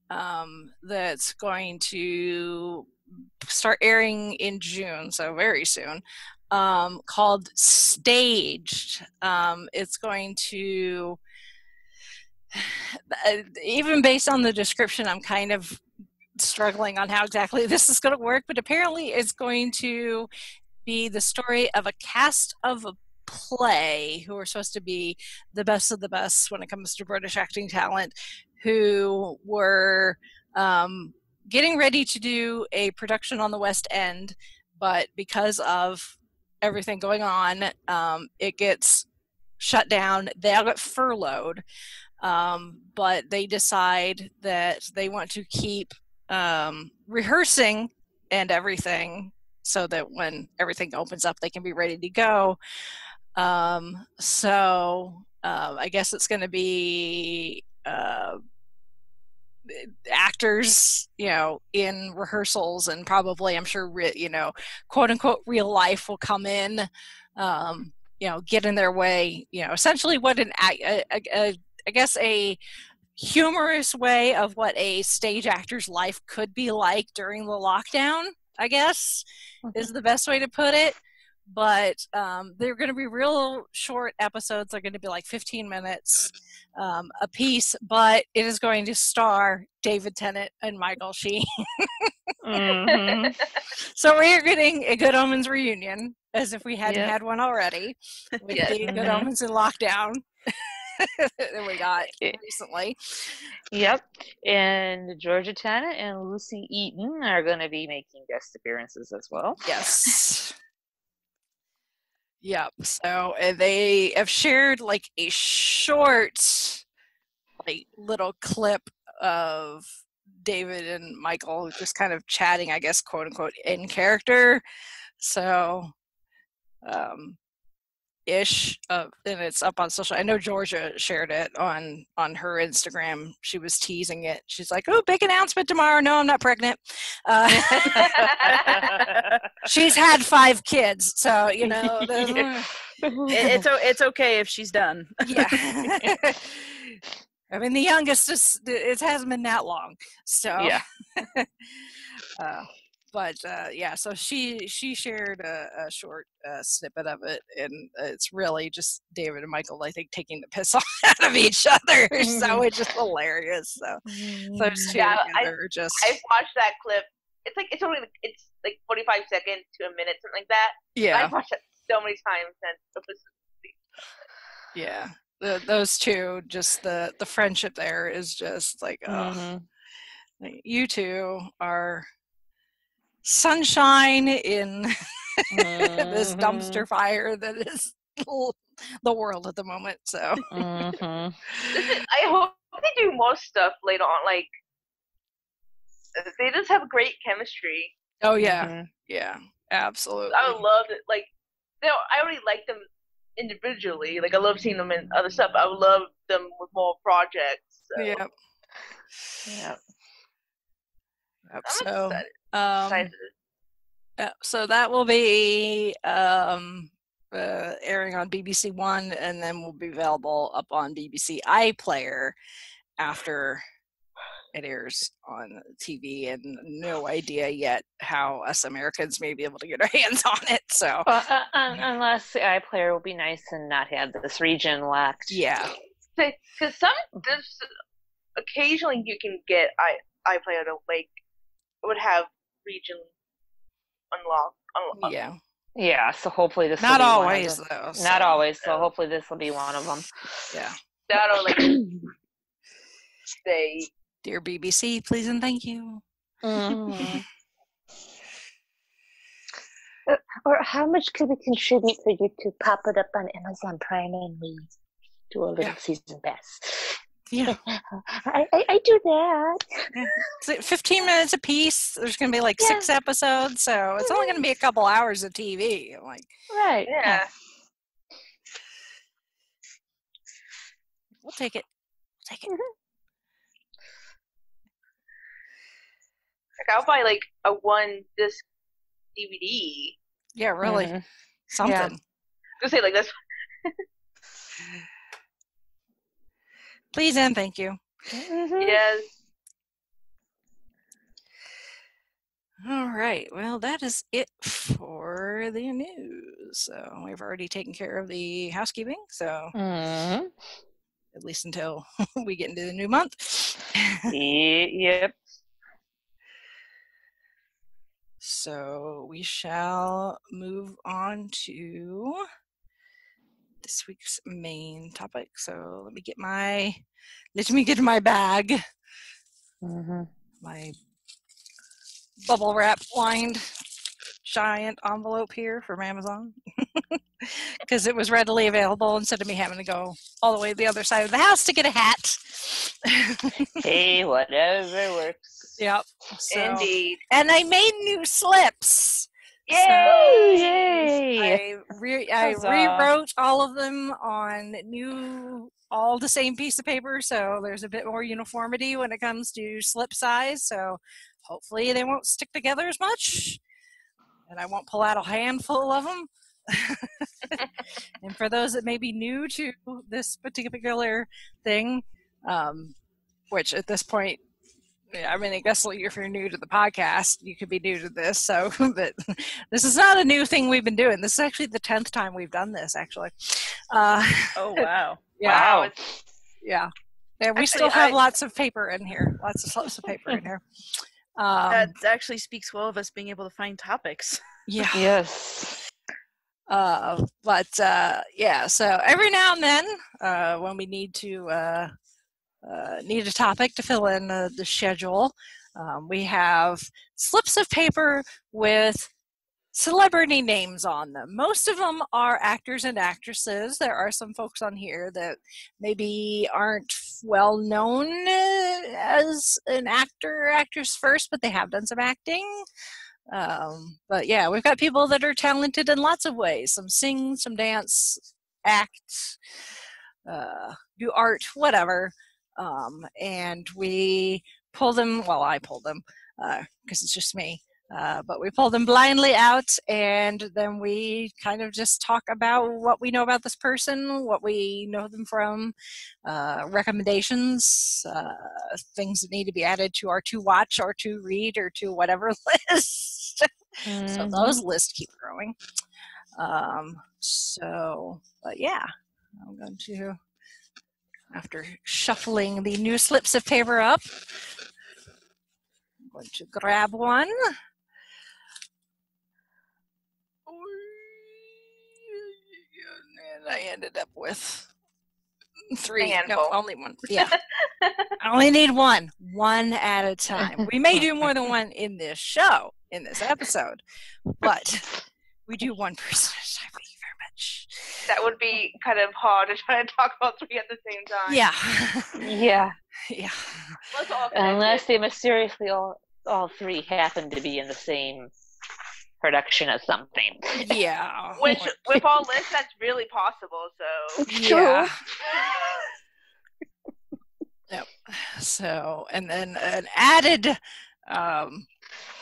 Speaker 2: um, that's going to start airing in June, so very soon, um, called Staged. Um, it's going to, even based on the description, I'm kind of struggling on how exactly this is going to work, but apparently it's going to be the story of a cast of a play who are supposed to be the best of the best when it comes to British acting talent who were um, getting ready to do a production on the West End, but because of everything going on, um, it gets shut down. They get furloughed, um, but they decide that they want to keep um, rehearsing and everything so that when everything opens up, they can be ready to go. Um, so uh, I guess it's going to be uh, actors, you know, in rehearsals, and probably I'm sure, re- you know, quote unquote, real life will come in, um, you know, get in their way. You know, essentially what an a, a, a, I guess a humorous way of what a stage actor's life could be like during the lockdown. I guess mm-hmm. is the best way to put it but um, they're going to be real short episodes. They're going to be like 15 minutes um, a piece, but it is going to star David Tennant and Michael Sheen. mm-hmm. So we're getting a Good Omens reunion, as if we hadn't yep. had one already, with yes. Good mm-hmm. Omens in lockdown. that we got recently.
Speaker 5: Yep. And Georgia Tennant and Lucy Eaton are going to be making guest appearances as well.
Speaker 2: Yes. Yep. So they have shared like a short, like little clip of David and Michael just kind of chatting, I guess, quote unquote, in character. So, um, ish uh, and it's up on social i know georgia shared it on on her instagram. She was teasing it. She's like oh big announcement tomorrow. No i'm not pregnant. Uh, she's had five kids so you know
Speaker 4: yeah. it's it's okay if she's done.
Speaker 2: Yeah. I mean the youngest is it hasn't been that long so
Speaker 4: yeah.
Speaker 2: uh, but uh, yeah, so she she shared a, a short uh, snippet of it, and it's really just David and Michael, I think, taking the piss off out of each other. so it's just hilarious. So those two yeah, I, just
Speaker 3: I watched that clip. It's like it's only it's like forty five seconds to a minute, something like that.
Speaker 2: Yeah,
Speaker 3: I've watched it so many times, and.
Speaker 2: Yeah, the, those two, just the the friendship there is just like, oh, mm-hmm. you two are sunshine in mm-hmm. this dumpster fire that is the world at the moment. So mm-hmm.
Speaker 3: I hope they do more stuff later on. Like they just have great chemistry.
Speaker 2: Oh yeah, mm-hmm. yeah, absolutely.
Speaker 3: I would love it. Like, you know, I already like them individually. Like I love seeing them in other stuff. I would love them with more projects. So.
Speaker 2: Yep.
Speaker 3: Yep.
Speaker 2: Yep. So, um, so that will be um, uh, airing on BBC One, and then will be available up on BBC iPlayer after it airs on TV. And no idea yet how us Americans may be able to get our hands on it. So,
Speaker 5: uh, uh, unless the iPlayer will be nice and not have this region locked.
Speaker 2: Yeah,
Speaker 3: because some this occasionally you can get i iPlayer to like would have region unlocked.
Speaker 2: Unlock. Yeah.
Speaker 5: Yeah, so hopefully this
Speaker 2: not always though.
Speaker 5: So, not always, so hopefully this will be one of them.
Speaker 2: Yeah.
Speaker 3: That'll like say,
Speaker 2: dear BBC, please and thank you. Mm-hmm.
Speaker 5: or how much could we contribute for you to pop it up on Amazon Prime and we do a little yeah. season pass?
Speaker 2: Yeah.
Speaker 5: I, I, I, do that.
Speaker 2: Yeah. 15 minutes a piece. There's going to be like yeah. six episodes, so it's only going to be a couple hours of TV. I'm like,
Speaker 5: right.
Speaker 3: Yeah.
Speaker 2: We'll take it. We'll take it. Mm-hmm.
Speaker 3: Like I'll buy like a one disc DVD.
Speaker 2: Yeah, really.
Speaker 5: Mhm.
Speaker 2: Something.
Speaker 5: Yeah.
Speaker 3: Go say like this.
Speaker 2: Please and thank you.
Speaker 5: Mhm.
Speaker 3: Yes.
Speaker 2: All right. Well, that is it for the news. So we've already taken care of the housekeeping. So
Speaker 5: Mhm.
Speaker 2: at least until we get into the new month.
Speaker 5: Yep.
Speaker 2: so we shall move on to this week's main topic. So let me get my let me get my bag,
Speaker 5: Mhm.
Speaker 2: my bubble wrap lined giant envelope here from Amazon because it was readily available instead of me having to go all the way to the other side of the house to get a hat.
Speaker 5: Hey, whatever works.
Speaker 2: yep. So,
Speaker 3: Indeed.
Speaker 2: and I made new slips.
Speaker 5: Yay! Yay!
Speaker 2: I, re- I rewrote all of them on new, all the same piece of paper, so there's a bit more uniformity when it comes to slip size. So hopefully they won't stick together as much, and I won't pull out a handful of them. and for those that may be new to this particular thing, um, which at this point I mean, I guess if you're new to the podcast, you could be new to this. So, but this is not a new thing we've been doing. This is actually the tenth time we've done this. Actually, uh,
Speaker 4: Oh wow.
Speaker 2: yeah,
Speaker 3: Wow.
Speaker 5: Wow.
Speaker 2: Yeah, yeah. We
Speaker 4: Actually,
Speaker 2: still have
Speaker 4: I-
Speaker 2: lots of paper in here. Lots of slips of paper in here. Um,
Speaker 4: that actually speaks well of us being able to find topics.
Speaker 2: yeah.
Speaker 5: Yes.
Speaker 2: Uh, but uh, yeah, so every now and then, uh, when we need to uh, need a topic to fill in uh, the schedule, um, we have slips of paper with celebrity names on them. Most of them are actors and actresses. There are some folks on here that maybe aren't well known uh, as an actor or actress first, but they have done some acting. Um, but yeah, we've got people that are talented in lots of ways. Some sing, some dance, act, uh, do art, whatever. Um, and we pull them. Well, I pull them because it's just me. Uh, but we pull them blindly out, and then we kind of just talk about what we know about this person, what we know them from, uh, recommendations, uh, things that need to be added to our to watch or to read or to whatever list. so
Speaker 5: Mhm.
Speaker 2: those lists keep growing. Um, so, but yeah, I'm going to, after shuffling the new slips of paper up, I'm going to grab one. And I ended up with three. No, only one. Yeah. I only need one, one at a time. We may do more than one in this show, in this episode, but we do one person at a time. Thank much.
Speaker 3: that would be kind of hard to try to talk about three at the same time.
Speaker 2: Yeah.
Speaker 5: Yeah.
Speaker 2: yeah.
Speaker 3: Unless, all
Speaker 5: Unless they mysteriously all all three happen to be in the same production of something.
Speaker 2: Yeah.
Speaker 3: Which, with all this that's really possible. So
Speaker 2: yeah. Yep. So, and then an added um,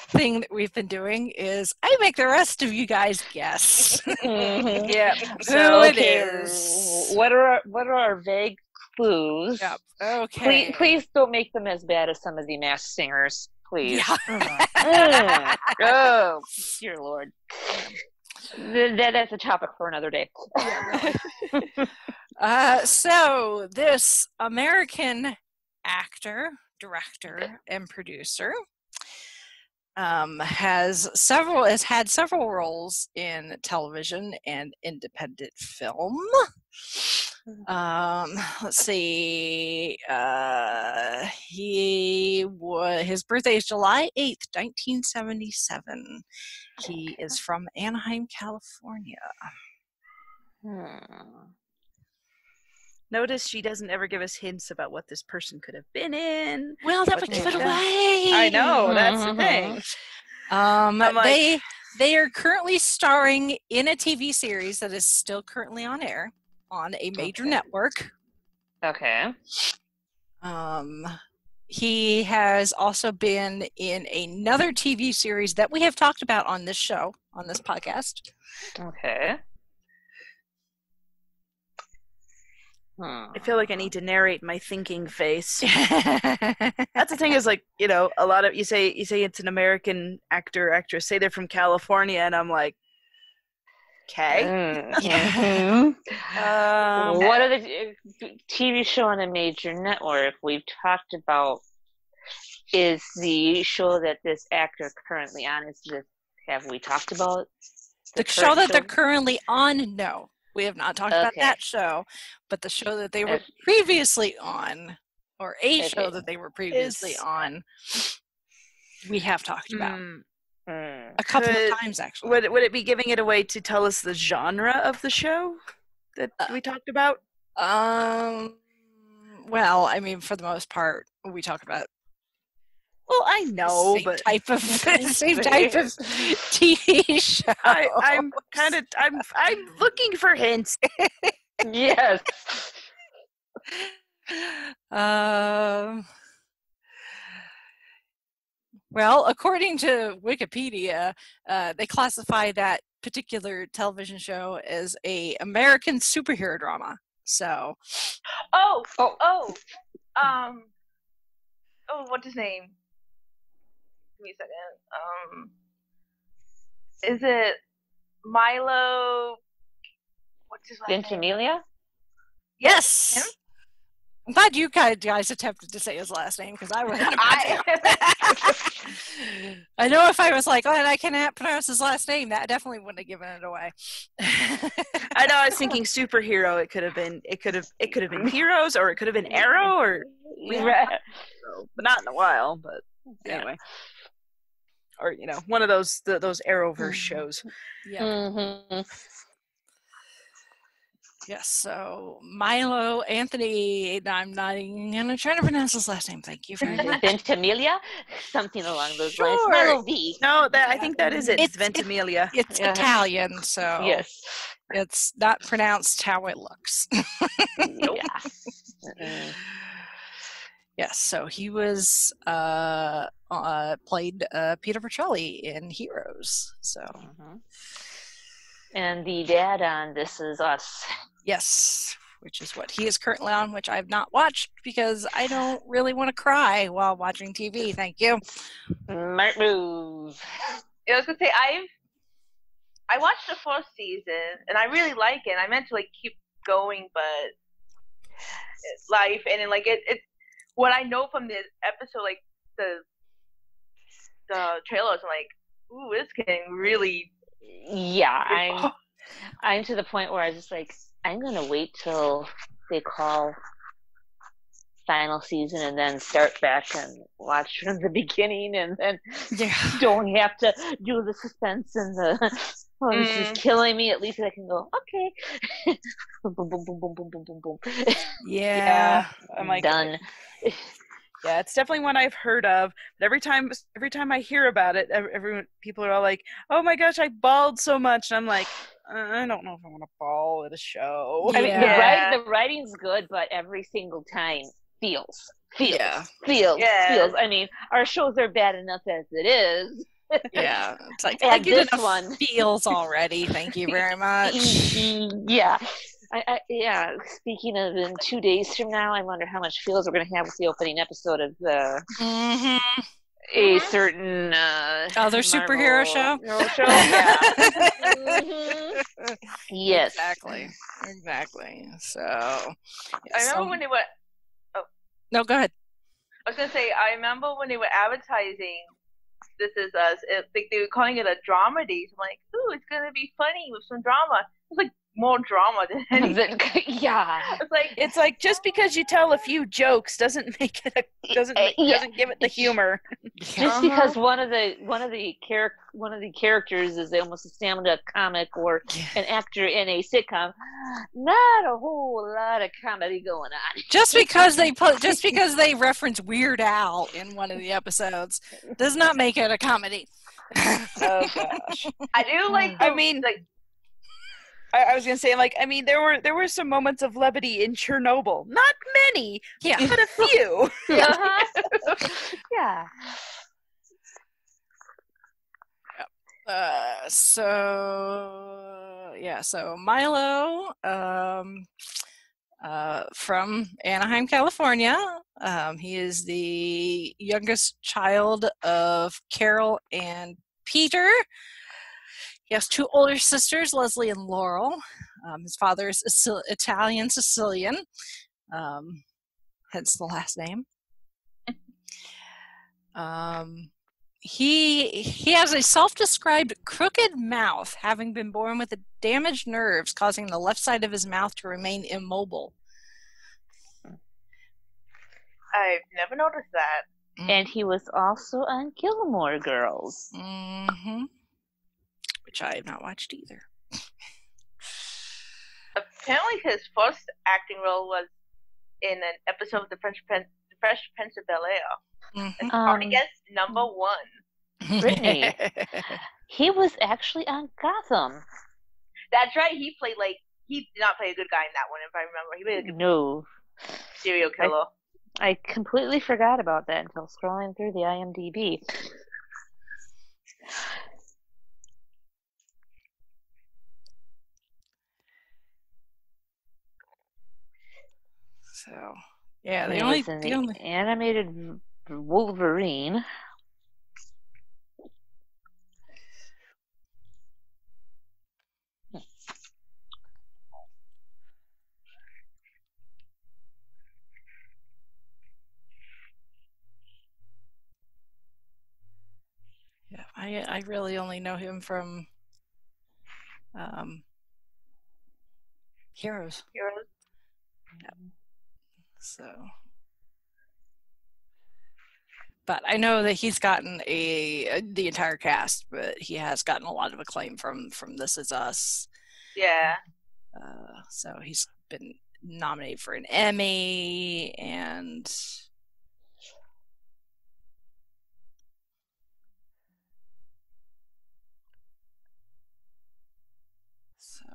Speaker 2: thing that we've been doing is I make the rest of you guys guess.
Speaker 5: Mhm.
Speaker 2: yep. Who
Speaker 5: Okay,
Speaker 2: it is.
Speaker 5: What are our, what are our vague clues?
Speaker 2: Yep. Okay.
Speaker 5: Please, please don't make them as bad as some of the mass singers, please.
Speaker 2: Yeah.
Speaker 5: Mm. oh, dear Lord. That, that's a topic for another day.
Speaker 2: Yeah, really. uh, so this American actor, director, and producer um, has several has had several roles in television and independent film. Um, let's see. Uh, he was his birthday is July eighth, nineteen seventy seven. He is from Anaheim, California.
Speaker 5: Hmm.
Speaker 4: Notice she doesn't ever give us hints about what this person could have been in.
Speaker 2: Well, that would give it away.
Speaker 4: I know, that's the
Speaker 5: Mhm.
Speaker 4: thing.
Speaker 2: Um,
Speaker 4: like-
Speaker 2: they they are currently starring in a TV series that is still currently on air on a major
Speaker 5: Okay.
Speaker 2: network.
Speaker 5: Okay.
Speaker 2: Um, he has also been in another TV series that we have talked about on this show, on this podcast.
Speaker 5: Okay.
Speaker 4: Hmm. I feel like I need to narrate my thinking face. That's the thing is like, you know, a lot of you say you say it's an American actor, actress, say they're from California and I'm like Okay.
Speaker 5: Mm-hmm. um, what are the TV show on a major network we've talked about? Is the show that this actor currently on? Is this have we talked about
Speaker 2: the, the show that show? they're currently on? No, we have not talked okay. about that show, but the show that they were previously on, or a okay. show that they were previously is, on, we have talked about. Mm,
Speaker 4: Mm.
Speaker 2: A couple Could, of times, actually.
Speaker 4: Would would it be giving it away to tell us the genre of the show that uh, we talked about?
Speaker 2: Um. Well, I mean, for the most part, we talk about.
Speaker 4: Well, I know,
Speaker 2: same
Speaker 4: but
Speaker 2: type of same type of TV show.
Speaker 4: I, I'm kind of I'm I'm looking for hints.
Speaker 5: yes.
Speaker 2: Um. Well, according to Wikipedia, uh, they classify that particular television show as a American superhero drama. So,
Speaker 3: oh, oh, oh, um, oh, what's his name? Give me a second. Um, is it Milo? What's his last
Speaker 5: Ventimiglia? name?
Speaker 2: Yes. Him? I'm glad you guys attempted to say his last name because I wouldn't I, I know if I was like, oh, and I cannot pronounce his last name, that definitely wouldn't have given it away.
Speaker 4: I know. I was thinking superhero. It could have been. It could have. It could have been heroes, or it could have been Arrow, or yeah. So, but not in a while. But anyway, yeah. Or you know, one of those the, those Arrowverse mm-hmm. shows.
Speaker 2: Yeah. Mm-hmm. Yes, so Milo Anthony, I'm not even going to try to pronounce his last name. Thank you very much.
Speaker 5: Ventimiglia? Something along those sure. lines. Milo V.
Speaker 4: No, that, I think that is it. It's, Ventimiglia.
Speaker 2: It's, it's yeah. Italian, so
Speaker 5: yes.
Speaker 2: it's not pronounced how it looks.
Speaker 5: yeah.
Speaker 2: Yes, so he was uh, uh, played uh, Peter Petrelli in Heroes. So, mm-hmm.
Speaker 5: and the dad on This Is Us
Speaker 2: Yes, which is what he is currently on, which I've not watched because I don't really want to cry while watching TV. Thank you.
Speaker 5: Smart move.
Speaker 3: I was gonna say I've I watched the first season and I really like it. I meant to like keep going, but life and then like it, it what I know from the episode, like the the trailers, I'm like, ooh, it's getting really.
Speaker 5: Yeah, I'm. I'm to the point where I just like I'm gonna wait till they call final season and then start back and watch from the beginning and then yeah. don't have to do the suspense and the oh, this mm. is killing me. At least I can go, okay. boom, boom, boom, boom, boom, boom, boom, boom.
Speaker 2: Yeah. yeah.
Speaker 5: I'm like, done.
Speaker 4: Yeah, it's definitely one I've heard of. But every time, every time I hear about it, everyone people are all like, "Oh my gosh, I bawled so much," and I'm like, "I don't know if I want to bawl at a show." Yeah.
Speaker 5: I mean, the, write, the writing's good, but every single time feels, feels, yeah. feels, yeah. feels. I mean, our shows are bad enough as it is
Speaker 2: yeah, it's like I get this one feels already. Thank you very much.
Speaker 5: yeah. I, I, yeah. Speaking of, in two days from now, I wonder how much feels we're going to have with the opening episode of the
Speaker 2: mm-hmm
Speaker 5: a mm-hmm. certain uh,
Speaker 2: other superhero show.
Speaker 5: show? Yeah. mm-hmm. Yes,
Speaker 2: exactly, exactly. So,
Speaker 3: yeah, I remember so, when they were. Oh
Speaker 2: no, go ahead.
Speaker 3: I was gonna say I remember when they were advertising "This Is Us." It, they, they were calling it a dramedy. So I'm like, ooh, it's gonna be funny with some drama. It's like more drama than anything.
Speaker 5: yeah.
Speaker 3: It's like
Speaker 4: it's like just because you tell a few jokes doesn't make it a, doesn't uh, yeah. doesn't give it the humor.
Speaker 5: Just uh-huh. because one of the one of the char- one of the characters is almost a stand-up comic or an actor in a sitcom, not a whole lot of comedy going on.
Speaker 2: Just because they put just because they reference Weird Al in one of the episodes does not make it a comedy.
Speaker 3: oh gosh. I do like the,
Speaker 4: I mean
Speaker 3: like
Speaker 4: I, I was gonna say, like, I mean, there were there were some moments of levity in Chernobyl. Not many,
Speaker 2: Yeah.
Speaker 4: but a few.
Speaker 5: Uh-huh. yeah.
Speaker 2: Uh, so yeah, so Milo, um, uh, from Anaheim, California. Um, he is the youngest child of Carol and Peter. He has two older sisters, Leslie and Laurel. Um, his father is Sicil- Italian Sicilian, um, hence the last name. Um, he he has a self-described crooked mouth, having been born with the damaged nerves, causing the left side of his mouth to remain immobile.
Speaker 3: I've never noticed that.
Speaker 5: And he was also on Gilmore Girls.
Speaker 2: hmm Which I have not watched either.
Speaker 3: Apparently, his first acting role was in an episode of The Fresh, Prince, the Fresh Prince of Bel Air.
Speaker 2: Mhm.
Speaker 3: As
Speaker 5: Um,
Speaker 3: party guest number one.
Speaker 5: Brittany. He was actually on Gotham.
Speaker 3: That's right. He played like he did not play a good guy in that one, if I remember. He played a good
Speaker 5: No.
Speaker 3: serial killer.
Speaker 5: I completely forgot about that until scrolling through the IMDb.
Speaker 2: So yeah, the only, the only
Speaker 5: animated Wolverine.
Speaker 2: yeah, I I really only know him from um Heroes.
Speaker 3: Heroes.
Speaker 2: So, but I know that he's gotten a the entire cast, but he has gotten a lot of acclaim from from This Is Us.
Speaker 3: Yeah.
Speaker 2: Uh, so he's been nominated for an Emmy and so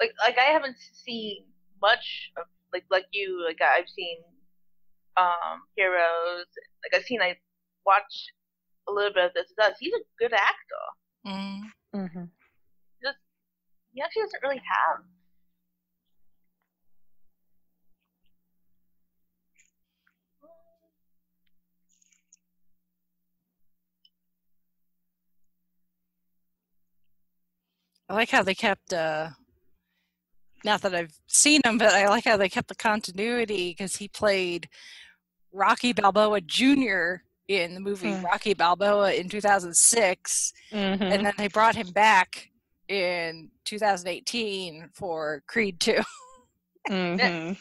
Speaker 3: Like like I haven't seen much of like like you like I've seen um Heroes. Like I've seen I watch a little bit of this. Does he's a good actor.
Speaker 2: mm,
Speaker 5: Mm-hmm.
Speaker 3: He actually doesn't really have.
Speaker 2: I like how they kept uh not that I've seen him, but I like how they kept the continuity because he played Rocky Balboa Jr. in the movie
Speaker 5: Mm.
Speaker 2: Rocky Balboa in 2006,
Speaker 5: Mm-hmm.
Speaker 2: and then they brought him back in 2018 for Creed 2.
Speaker 5: mm-hmm.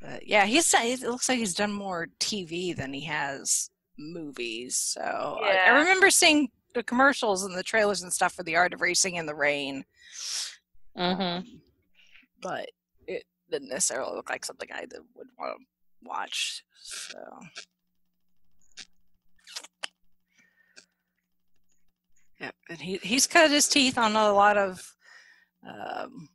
Speaker 2: But yeah, he's it looks like he's done more TV than he has movies. So I, I remember seeing the commercials and the trailers and stuff for the Art of Racing in the Rain.
Speaker 5: Mm-hmm.
Speaker 2: but it didn't necessarily look like something I would want to watch. So. Yep, and he he's cut his teeth on a lot of um,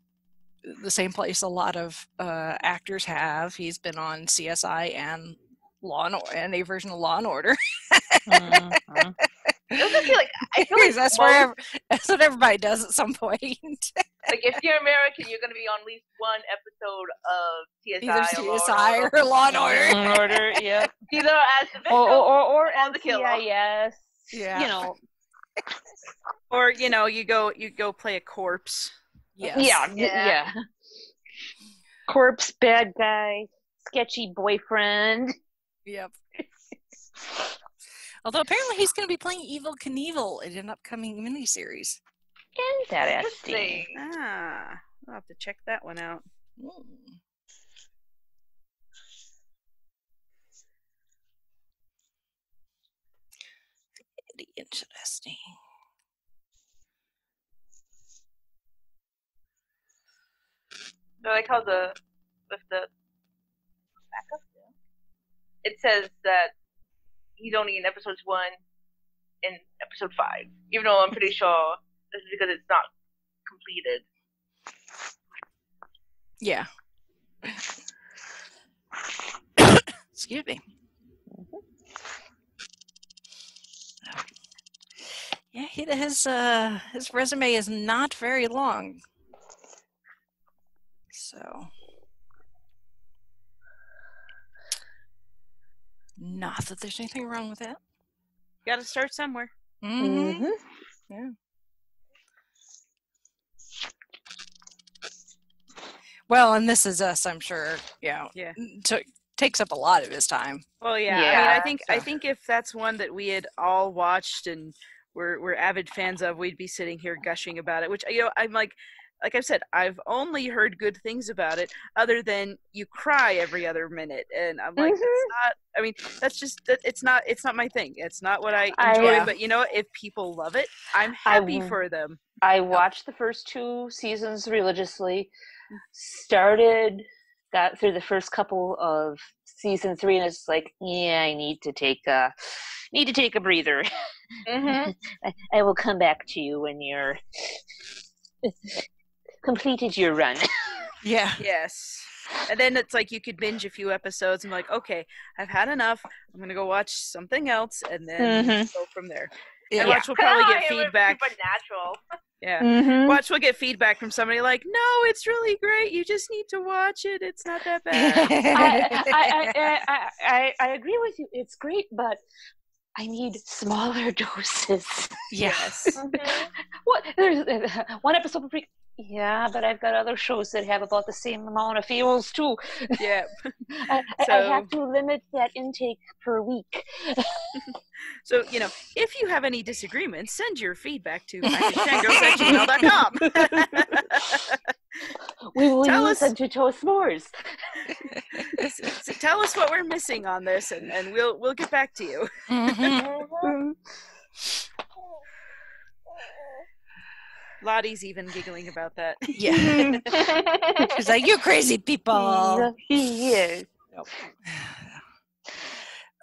Speaker 2: the same place a lot of uh, actors have. He's been on CSI and Law and, Or- and a version of Law and Order.
Speaker 5: mm-hmm.
Speaker 3: Doesn't feel like I feel like
Speaker 2: that's
Speaker 3: most-
Speaker 2: where that's what everybody does at some point.
Speaker 3: like if you're American, you're gonna be on at least one episode of CSI,
Speaker 2: Either
Speaker 3: or Law and Order.
Speaker 2: or Law and Order.
Speaker 5: In order, yep.
Speaker 3: either as the victim
Speaker 5: Or or or, or
Speaker 3: or the killer.
Speaker 5: NCIS.
Speaker 2: Yeah.
Speaker 5: You know.
Speaker 4: or you know, you go you go play a corpse.
Speaker 2: Yes.
Speaker 5: Yeah,
Speaker 3: Yeah.
Speaker 5: yeah. Corpse, bad guy, sketchy boyfriend.
Speaker 2: Yep. Although apparently he's going to be playing Evel Knievel in an upcoming miniseries.
Speaker 5: Interesting.
Speaker 3: Interesting.
Speaker 4: Ah, I'll have to check that one out.
Speaker 2: Hmm. Very interesting.
Speaker 3: I like how the with the it says that he's only in episodes one and episode five, even though I'm pretty sure this is because it's not completed.
Speaker 2: Yeah. Excuse me. Yeah, he, his uh, his resume is not very long. So, not that there's anything wrong with that.
Speaker 4: Got to start somewhere.
Speaker 2: Mm-hmm. Yeah. Well, and this is us, I'm sure. Yeah.
Speaker 4: Yeah.
Speaker 2: Took takes up a lot of his time.
Speaker 4: Well, yeah. I mean,
Speaker 3: Yeah,
Speaker 4: I think I think if that's one that we had all watched and we're we're avid fans of, we'd be sitting here gushing about it. Which you know, I'm like, like I've said, I've only heard good things about it, other than you cry every other minute, and I'm like, that's not. I mean, that's just that it's not it's not my thing. It's not what I
Speaker 5: I,
Speaker 4: enjoy.
Speaker 2: uh,
Speaker 4: but you know, if people love it, I'm happy
Speaker 5: w-
Speaker 4: for them.
Speaker 5: I watched the first two seasons religiously. Started got through the first couple of season three, and it's like, yeah, I need to take a need to take a breather.
Speaker 3: Mm-hmm.
Speaker 5: I, I will come back to you when you're completed your run.
Speaker 2: Yeah.
Speaker 4: Yes. And then it's like you could binge a few episodes and be like, okay, I've had enough. I'm gonna go watch something else and then
Speaker 5: Mhm.
Speaker 4: go from there.
Speaker 2: Yeah.
Speaker 4: And watch will probably get
Speaker 3: it would be
Speaker 4: feedback.
Speaker 3: Supernatural.
Speaker 4: Yeah.
Speaker 5: Mm-hmm.
Speaker 4: Watch will get feedback from somebody like, no, it's really great. You just need to watch it. It's not that bad.
Speaker 5: I, I, I, I, I, I agree with you. It's great, but I need smaller doses.
Speaker 2: yes.
Speaker 5: What? There's uh, one episode per week. Yeah, but I've got other shows that have about the same amount of feels too.
Speaker 4: yeah.
Speaker 5: I, I- I have to limit that intake per week.
Speaker 4: So, you know, if you have any disagreements, send your feedback to fangirls
Speaker 5: We will
Speaker 4: Tell
Speaker 5: use
Speaker 4: us-
Speaker 5: them to toast s'mores.
Speaker 4: so, so tell us what we're missing on this and, and we'll we'll get back to you.
Speaker 2: Mhm.
Speaker 4: Lottie's even giggling about that.
Speaker 2: Yeah. She's like, you crazy people.
Speaker 5: Yes.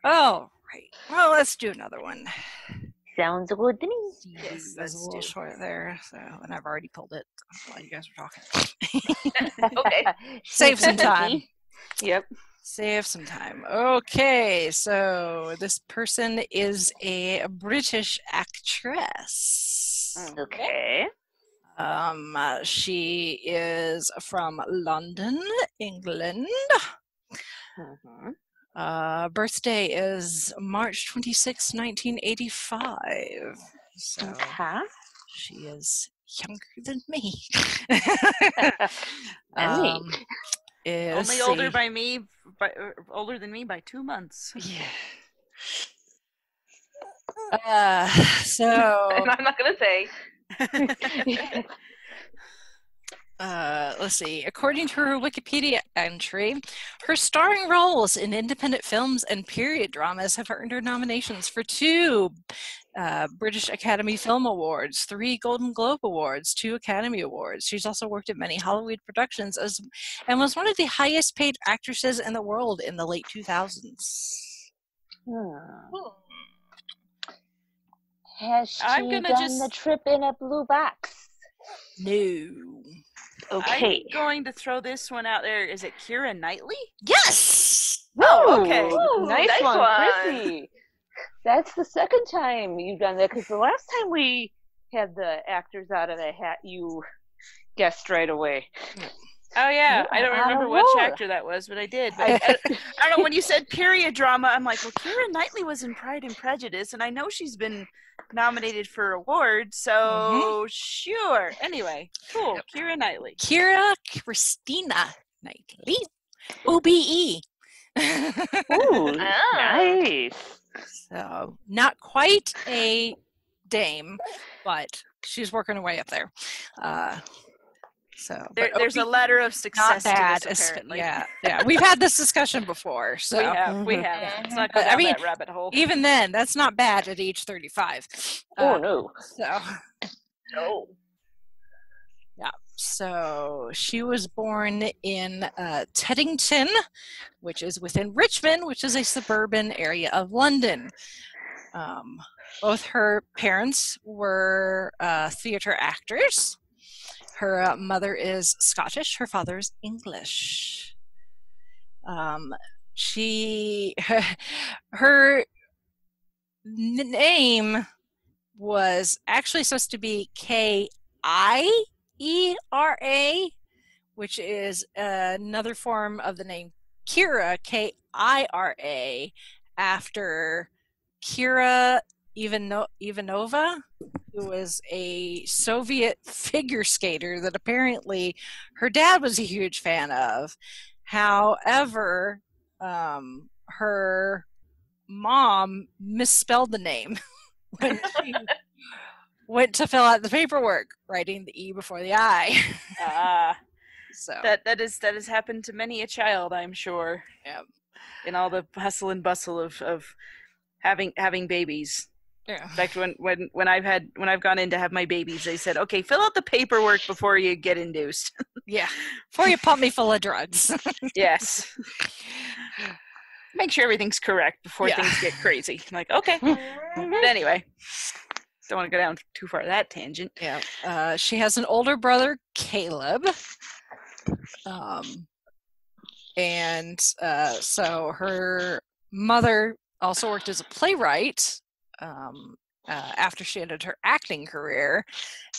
Speaker 2: Oh, right. Well, let's do another one.
Speaker 5: Sounds good to me.
Speaker 2: Yes,
Speaker 4: let's
Speaker 2: that's a little short there. So, and I've already pulled it while you guys were talking.
Speaker 3: Okay.
Speaker 2: Save some time.
Speaker 5: Yep.
Speaker 2: Save some time. Okay, so this person is a British actress.
Speaker 5: Okay.
Speaker 2: Um, uh, she is from London, England.
Speaker 5: Mhm.
Speaker 2: Uh, birthday is March 26, 1985. So
Speaker 5: Okay.
Speaker 2: she is younger than me. Um, let's
Speaker 4: Only older
Speaker 2: see.
Speaker 4: by me, by, uh, older than me by two months.
Speaker 2: Yeah. Uh, so
Speaker 3: And I'm not gonna say.
Speaker 2: Uh, let's see. According to her Wikipedia entry, her starring roles in independent films and period dramas have earned her nominations for two uh, British Academy Film Awards, three Golden Globe Awards, two Academy Awards. She's also worked at many Hollywood productions as, and was one of the highest paid actresses in the world in the late 2000s.
Speaker 5: Hmm. Has she
Speaker 4: I'm gonna
Speaker 5: done
Speaker 4: just-
Speaker 5: the trip in a blue box?
Speaker 2: No.
Speaker 5: Okay.
Speaker 4: I'm going to throw this one out there. Is it Keira Knightley?
Speaker 2: Yes!
Speaker 4: Oh, okay.
Speaker 3: Ooh,
Speaker 5: nice,
Speaker 3: nice
Speaker 5: one,
Speaker 3: one.
Speaker 5: Chrissy. That's the second time you've done that because the last time we had the actors out of the hat, you guessed right away.
Speaker 4: Oh yeah, I don't remember
Speaker 5: I
Speaker 4: which actor that was, but I did. But I, I, I don't know when you said period drama. I'm like, well, Keira Knightley was in Pride and Prejudice, and I know she's been nominated for awards, so sure. Anyway, cool, Keira Knightley.
Speaker 2: Keira Christina Knightley, OBE.
Speaker 5: Ooh, nice.
Speaker 2: so, not quite a dame, but she's working her way up there. Uh, so,
Speaker 4: There, there's a letter of success.
Speaker 2: not bad.
Speaker 4: to this, apparently.
Speaker 2: yeah, yeah. We've had this discussion before, so
Speaker 4: we have, we
Speaker 5: Mhm.
Speaker 4: have. Let's not go
Speaker 2: Uh, I
Speaker 4: down
Speaker 2: mean,
Speaker 4: that rabbit hole.
Speaker 2: even then, that's not bad at age 35.
Speaker 5: Oh
Speaker 2: Uh,
Speaker 5: no.
Speaker 2: So,
Speaker 3: No.
Speaker 2: so she was born in uh, Teddington, which is within Richmond, which is a suburban area of London. Um, both her parents were uh, theater actors. Her uh, mother is Scottish, her father is English. Um, she, her name was actually supposed to be K I E R A, which is another form of the name Kira, K I R A, after Kira Ivano- Ivanova, who was a Soviet figure skater that apparently her dad was a huge fan of. However, um, her mom misspelled the name when she went to fill out the paperwork, writing the E before the I.
Speaker 4: Ah. so that that is that has happened to many a child, I'm sure.
Speaker 2: Yeah.
Speaker 4: In all the hustle and bustle of of having having babies.
Speaker 2: Yeah.
Speaker 4: In fact, when when when I've had when I've gone in to have my babies, they said, "Okay, fill out the paperwork before you get induced."
Speaker 2: yeah, before you pump me full of drugs.
Speaker 4: yes. Make sure everything's correct before yeah. things get crazy. I'm like, okay. but anyway, don't want to go down too far that tangent.
Speaker 2: Yeah. Uh, she has an older brother, Caleb. Um, and uh, so her mother also worked as a playwright um, uh, after she ended her acting career,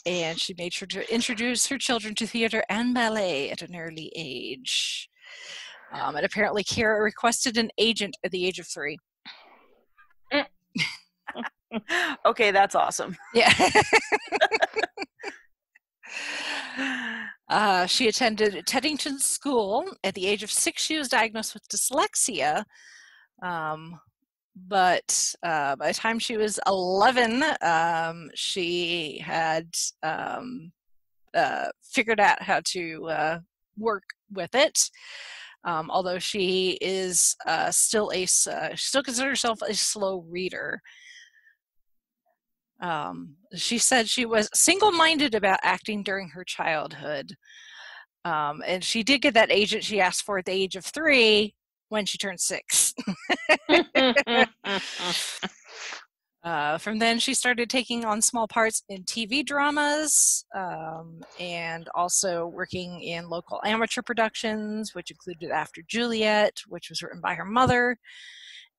Speaker 2: and she made sure to introduce her children to theater and ballet at an early age. Um, and apparently, Keira requested an agent at the age of three.
Speaker 4: okay, that's awesome.
Speaker 2: Yeah. uh, she attended Teddington School. At the age of six, she was diagnosed with dyslexia. Um, but uh, by the time she was 11, um, she had um, uh, figured out how to uh, work with it. Um, although she is uh, still a uh, still considers herself a slow reader. Um, she said she was single-minded about acting during her childhood, um, and she did get that agent she asked for at the age of three when she turned six. uh, from then, she started taking on small parts in TV dramas um, and also working in local amateur productions, which included After Juliet, which was written by her mother,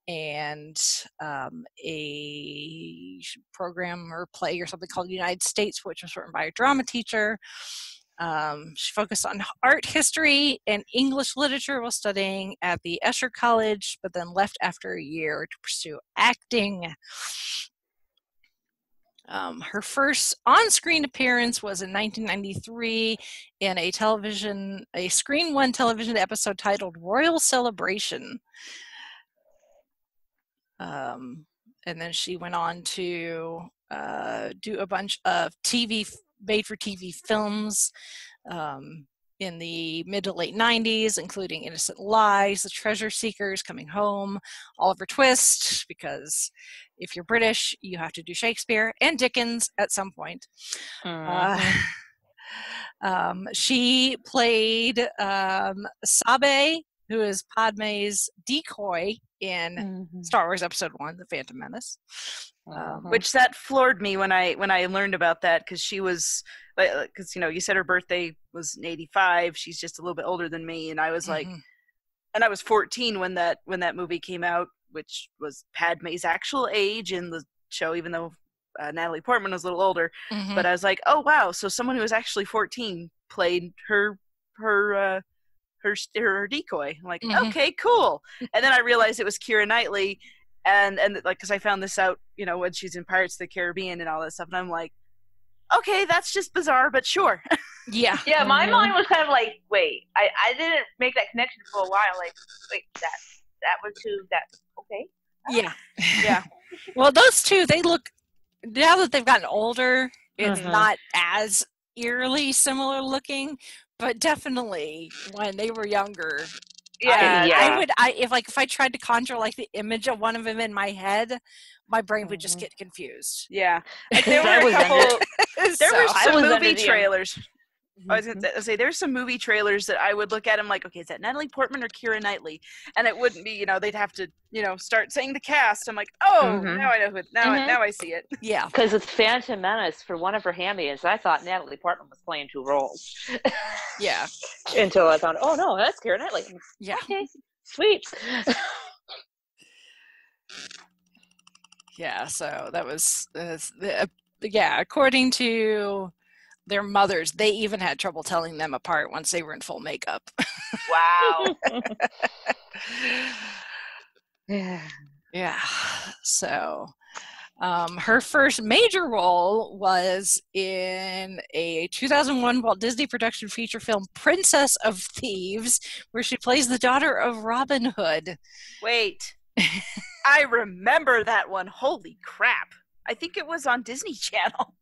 Speaker 2: and um, a program or play or something called United States, which was written by a drama teacher. Um, she focused on art history and English literature while studying at the Esher College, but then left after a year to pursue acting. Um, her first on-screen appearance was in 1993 in a television, a Screen One television episode titled "Royal Celebration." Um, and then she went on to uh, do a bunch of TV made for TV films um, in the mid to late 90s, including Innocent Lies, The Treasure Seekers, Coming Home, Oliver Twist, because if you're British, you have to do Shakespeare and Dickens at some point. Uh, um, she played um, Sabe, who is Padme's decoy in mm-hmm. Star Wars Episode One: The Phantom Menace.
Speaker 4: Um, Which that floored me when I when I learned about that because she was because you know you said her birthday was in 85 she's just a little bit older than me and i was like mm-hmm. and i was 14 when that when that movie came out which was padme's actual age in the show even though uh, natalie portman was a little older mm-hmm. but i was like oh wow so someone who was actually 14 played her her uh her her decoy I'm like mm-hmm. okay cool and then i realized it was keira knightley and and like because i found this out you know when she's in pirates of the caribbean and all that stuff and i'm like okay, that's just bizarre, but sure.
Speaker 2: yeah.
Speaker 3: Yeah, my mm-hmm. mind was kind of like, wait, I, I didn't make that connection for a while. Like, wait, that that was who that okay.
Speaker 2: Yeah. Yeah. well, those two, they look now that they've gotten older, it's mm-hmm. not as eerily similar looking, but definitely when they were younger,
Speaker 3: yeah,
Speaker 2: I,
Speaker 3: yeah.
Speaker 2: I would. I if like if I tried to conjure like the image of one of them in my head, my brain would just mm-hmm. get confused.
Speaker 4: Yeah, like, there were a couple. there so, were some movie trailers. I was gonna mm-hmm. say there's some movie trailers that I would look at. I'm like, okay, is that Natalie Portman or Keira Knightley? And it wouldn't be. You know, they'd have to, you know, start saying the cast. I'm like, oh, mm-hmm. now I know who. Now, mm-hmm. now I see it.
Speaker 2: Yeah,
Speaker 5: because it's Phantom Menace for one of her handmaids. I thought Natalie Portman was playing two roles.
Speaker 2: yeah.
Speaker 5: Until I found, oh no, that's Keira Knightley.
Speaker 2: Yeah.
Speaker 5: Okay, sweet.
Speaker 2: yeah. So that was, uh, yeah. According to their mothers, they even had trouble telling them apart once they were in full makeup.
Speaker 3: wow.
Speaker 2: yeah. Yeah. So um, her first major role was in a 2001 Walt Disney production feature film, Princess of Thieves, where she plays the daughter of Robin Hood.
Speaker 4: Wait. I remember that one. Holy crap. I think it was on Disney Channel.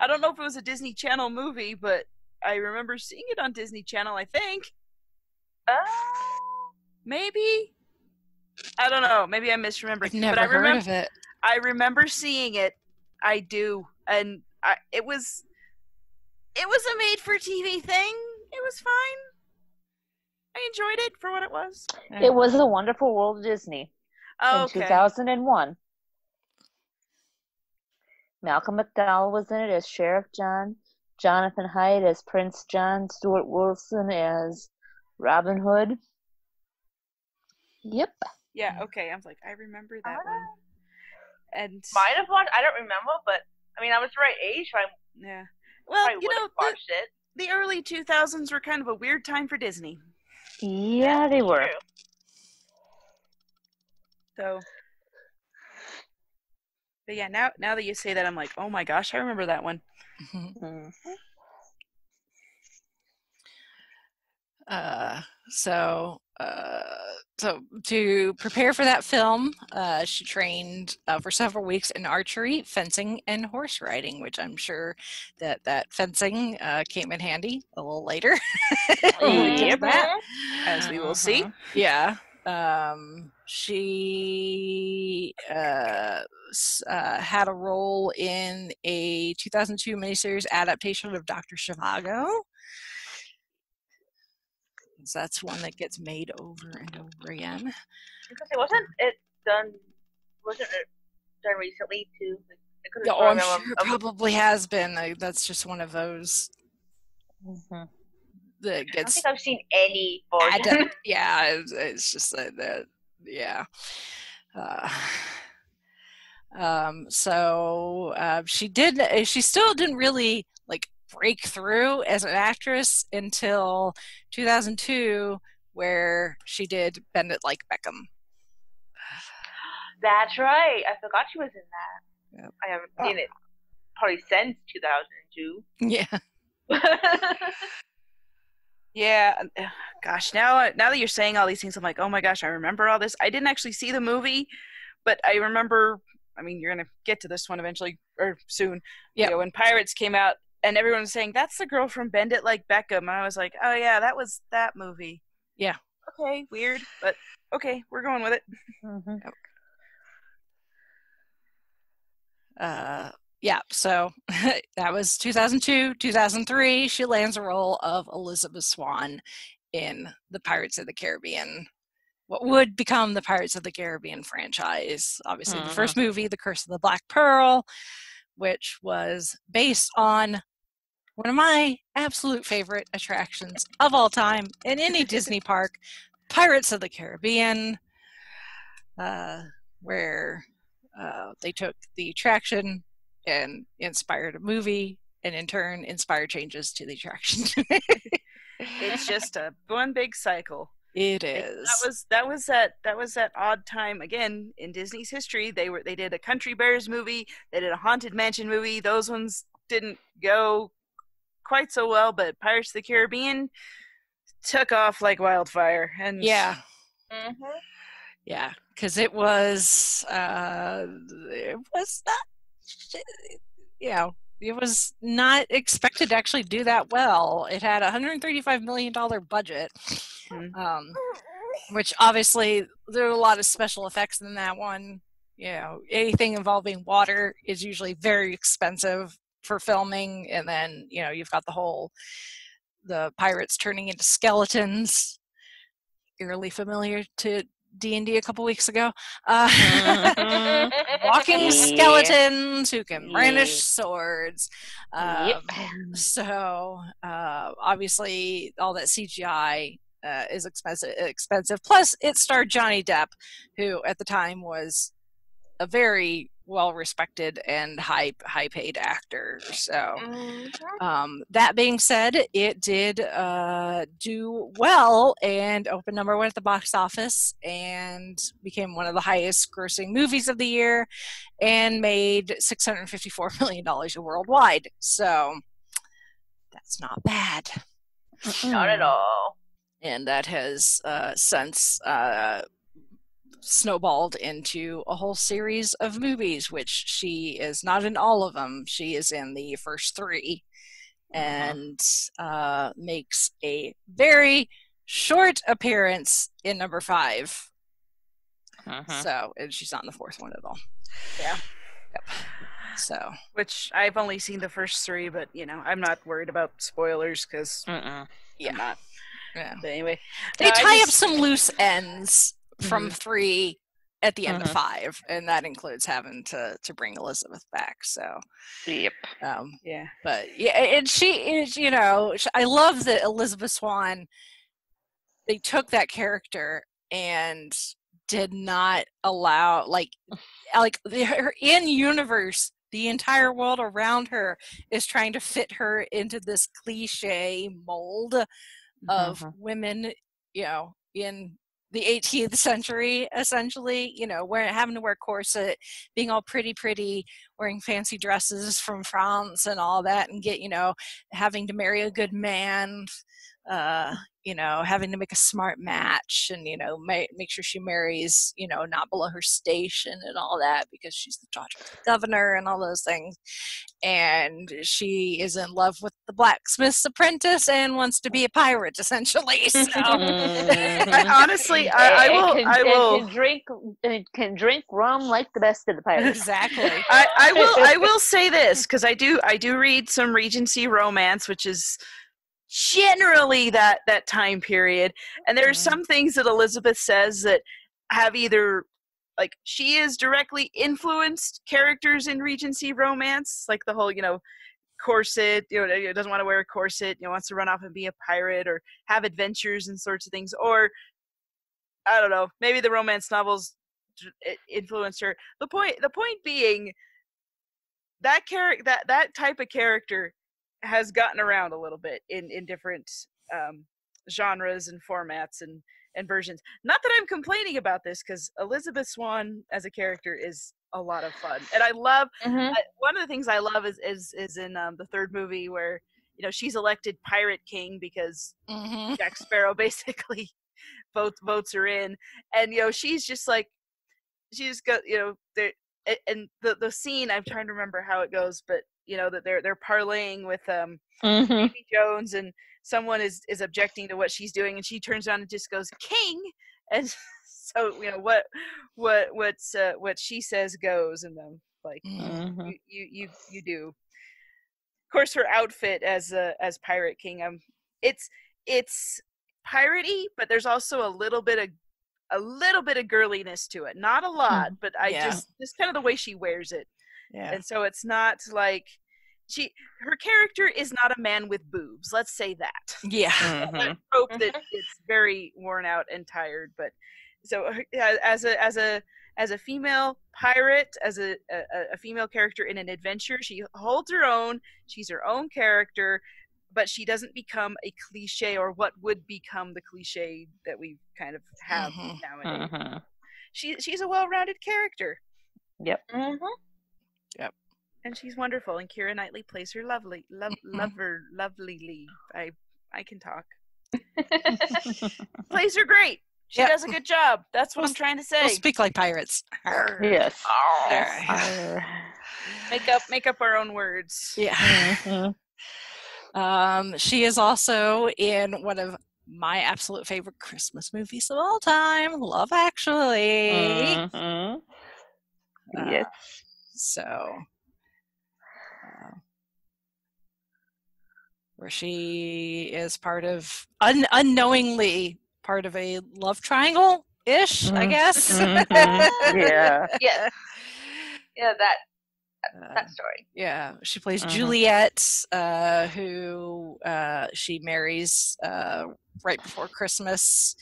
Speaker 4: I don't know if it was a Disney Channel movie, but I remember seeing it on Disney Channel. I think.
Speaker 3: Uh,
Speaker 4: maybe. I don't know. Maybe I misremembered. misremembering.
Speaker 2: I've never but I heard remember, of it.
Speaker 4: I remember seeing it. I do, and I, it was. It was a made-for-TV thing. It was fine. I enjoyed it for what it was.
Speaker 5: It was a Wonderful World of Disney
Speaker 4: oh,
Speaker 5: in
Speaker 4: okay.
Speaker 5: 2001. Malcolm McDowell was in it as Sheriff John, Jonathan Hyde as Prince John, Stuart Wilson as Robin Hood. Yep.
Speaker 4: Yeah, okay. I was like, I remember that ah. one. And
Speaker 3: might have watched. I don't remember, but I mean, I was the right age. So I
Speaker 4: yeah. Well, you know, the, the, early 2000s were kind of a weird time for Disney.
Speaker 5: Yeah, they were. True.
Speaker 4: So but yeah, now now that you say that, I'm like, oh my gosh, I remember that one.
Speaker 2: Mm-hmm. Uh, so uh, so to prepare for that film, uh, she trained uh, for several weeks in archery, fencing, and horse riding, which I'm sure that that fencing uh, came in handy a little later.
Speaker 4: yep. As we will see.
Speaker 2: Uh-huh. Yeah. Um, she uh, uh, had a role in a 2002 miniseries adaptation of Dr. Zhivago. So that's one that gets made over and over again.
Speaker 3: Because it wasn't it done wasn't it done recently too?
Speaker 2: Like, oh, I'm sure it probably has been. that's just one of those mm-hmm. That gets. I don't
Speaker 3: think I've seen any version.
Speaker 2: yeah, it's, it's just that, that yeah. Uh, um, so uh, she did. Eh, she still didn't really like break through as an actress until 2002, where she did Bend It Like Beckham.
Speaker 3: That's right. I forgot she was in that. Yep. I haven't seen oh. it probably since 2002.
Speaker 2: Yeah.
Speaker 4: Yeah, gosh, now now that you're saying all these things, I'm like, oh my gosh, I remember all this. I didn't actually see the movie, but I remember. I mean, you're gonna get to this one eventually or soon. Yeah, you know, when Pirates came out, and everyone was saying that's the girl from Bend It Like Beckham, and I was like, oh yeah, that was that movie.
Speaker 2: Yeah.
Speaker 4: Okay, weird, but okay, we're going with it. Mm-hmm.
Speaker 2: Uh, yeah, so that was 2002, 2003. She lands a role of Elizabeth Swann in the Pirates of the Caribbean, what would become the Pirates of the Caribbean franchise. Obviously, mm-hmm. the first mm-hmm. movie, The Curse of the Black Pearl, which was based on one of my absolute favorite attractions of all time in any Disney park, Pirates of the Caribbean, uh, where uh, they took the attraction and inspired a movie and in turn inspired changes to the attraction.
Speaker 4: it's just a one big cycle.
Speaker 2: It is.
Speaker 4: That was that was that that was that odd time again in Disney's history. They were they did a Country Bears movie, they did a Haunted Mansion movie. Those ones didn't go quite so well, but Pirates of the Caribbean took off like wildfire. And
Speaker 2: yeah,
Speaker 3: mm-hmm.
Speaker 2: yeah, because it was uh, it was not you know, it was not expected to actually do that well. It had a 135 million dollar budget, mm-hmm. um, which obviously there are a lot of special effects in that one. You know, anything involving water is usually very expensive for filming, and then you know you've got the whole the pirates turning into skeletons, eerily familiar to D and D a couple weeks ago. Uh, mm-hmm. walking yeah. skeletons who can brandish yeah. swords. Um, yep. So uh, obviously, all that CGI uh, is expensive. Expensive. Plus, it starred Johnny Depp, who at the time was a very well respected and high high paid actor. So mm-hmm. um, that being said, it did uh, do well and opened number one at the box office and became one of the highest grossing movies of the year and made six hundred fifty four million dollars worldwide. So that's not bad.
Speaker 3: Not at all.
Speaker 2: And that has uh, since uh, snowballed into a whole series of movies, which she is not in all of them. She is in the first three uh-huh. and uh, makes a very short appearance in number 5 uh-huh. So, and she's not in the fourth one at all.
Speaker 3: Yeah.
Speaker 2: Yep. So,
Speaker 4: which I've only seen the first three, but you know, I'm not worried about spoilers because
Speaker 2: yeah,
Speaker 4: I'm not. Yeah. But anyway,
Speaker 2: they no, tie just... up some loose ends from mm-hmm. three at the end mm-hmm. of five, and that includes having to to bring Elizabeth back. So,
Speaker 3: yep,
Speaker 2: um, yeah, but yeah, and she is, you know, I love that Elizabeth Swann. They took that character and did not allow like like her in universe the entire world around her is trying to fit her into this cliche mold of mm-hmm. women you know in the 18th century essentially you know wearing having to wear corset being all pretty pretty wearing fancy dresses from france and all that and get you know having to marry a good man uh, you know, having to make a smart match and, you know, make, make sure she marries, you know, not below her station and all that because she's the daughter of the governor and all those things. And she is in love with the blacksmith's apprentice and wants to be a pirate, essentially. So.
Speaker 4: Mm-hmm. Honestly, I, I will.
Speaker 5: Can,
Speaker 4: I will
Speaker 5: can drink. Can drink rum like the best of the pirates.
Speaker 2: Exactly.
Speaker 4: I, I will. I will say this because I do. I do read some Regency romance, which is generally that that time period and there are mm-hmm. some things that elizabeth says that have either like she is directly influenced characters in regency romance like the whole you know corset you know doesn't want to wear a corset you know wants to run off and be a pirate or have adventures and sorts of things or i don't know maybe the romance novels influenced her the point the point being that character that that type of character has gotten around a little bit in in different um, genres and formats and and versions. Not that I'm complaining about this because Elizabeth Swann as a character is a lot of fun, and I love mm-hmm. uh, one of the things I love is is is in um, the third movie where you know she's elected pirate king because mm-hmm. Jack Sparrow basically votes votes her in, and you know she's just like she just got you know there and the the scene I'm trying to remember how it goes, but you know that they're they're parlaying with um mm-hmm. Jones and someone is is objecting to what she's doing and she turns around and just goes king and so you know what what what's uh, what she says goes and then like mm-hmm. you, you you you do of course her outfit as a as pirate king um it's it's piratey but there's also a little bit of a little bit of girliness to it not a lot mm. but i yeah. just just kind of the way she wears it
Speaker 2: yeah.
Speaker 4: And so it's not like she her character is not a man with boobs. Let's say that.
Speaker 2: Yeah. Mm-hmm.
Speaker 4: trope that it's very worn out and tired, but so as a as a as a female pirate, as a, a, a female character in an adventure, she holds her own. She's her own character, but she doesn't become a cliche or what would become the cliche that we kind of have mm-hmm. nowadays. Mm-hmm. She she's a well-rounded character.
Speaker 5: Yep.
Speaker 3: Mm-hmm.
Speaker 2: Yep.
Speaker 4: And she's wonderful, and Keira Knightley plays her lovely, love, lover, lovelily. I, I can talk. plays her great. She yep. does a good job. That's what we'll, I'm trying to say.
Speaker 2: We'll speak like pirates.
Speaker 5: Arr. Yes.
Speaker 4: Arr. make up, make up our own words.
Speaker 2: Yeah. Mm-hmm. Um, she is also in one of my absolute favorite Christmas movies of all time, Love Actually.
Speaker 5: Mm-hmm. Uh, yes.
Speaker 2: So, uh, where she is part of un- unknowingly part of a love triangle ish, mm-hmm. I guess.
Speaker 5: Mm-hmm. yeah.
Speaker 3: Yeah. Yeah, that that uh, story.
Speaker 2: Yeah, she plays uh-huh. Juliet, uh, who uh, she marries uh, right before Christmas.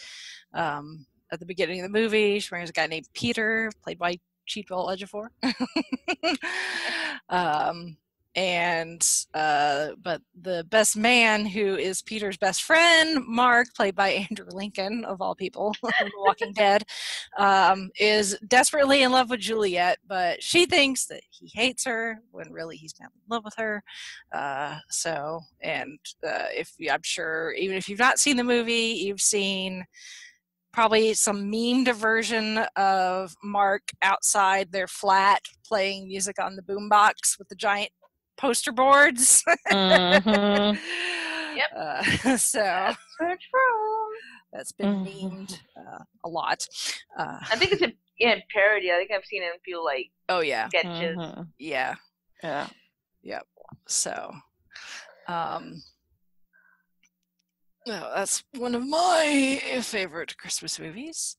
Speaker 2: Um, at the beginning of the movie, she marries a guy named Peter, played by Chiwetel Ejiofor. um, and uh, but the best man who is peter's best friend mark played by andrew lincoln of all people The walking dead um, is desperately in love with juliet but she thinks that he hates her when really he's not in love with her uh, so and uh, if i'm sure even if you've not seen the movie you've seen probably some memed version of Mark outside their flat playing music on the boombox with the giant poster boards.
Speaker 3: mm-hmm.
Speaker 2: Yep. Uh, so
Speaker 3: that's,
Speaker 2: that's been mm-hmm. memed uh, a lot. Uh,
Speaker 3: I think it's a in parody. I think I've seen it in a few like
Speaker 2: oh yeah
Speaker 3: sketches.
Speaker 2: Mm-hmm. Yeah.
Speaker 5: Yeah.
Speaker 2: Yep. So, um, no, that's one of my favorite Christmas movies.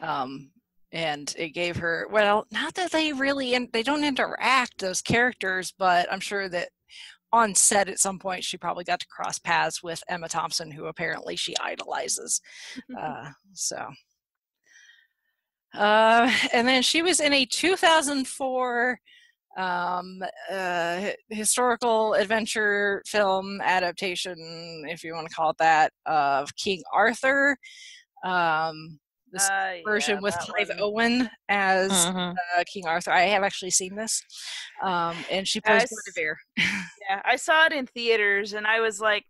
Speaker 2: Um, and it gave her well not that they really in, they don't interact those characters but i'm sure that on set at some point she probably got to cross paths with emma thompson who apparently she idolizes uh, so uh, and then she was in a 2004 um, uh, historical adventure film adaptation, if you want to call it that, of King Arthur. Um, this uh, version yeah, with Clive one. Owen as mm-hmm. uh, King Arthur. I have actually seen this, um, and she plays Guinevere.
Speaker 4: yeah, I saw it in theaters, and I was like,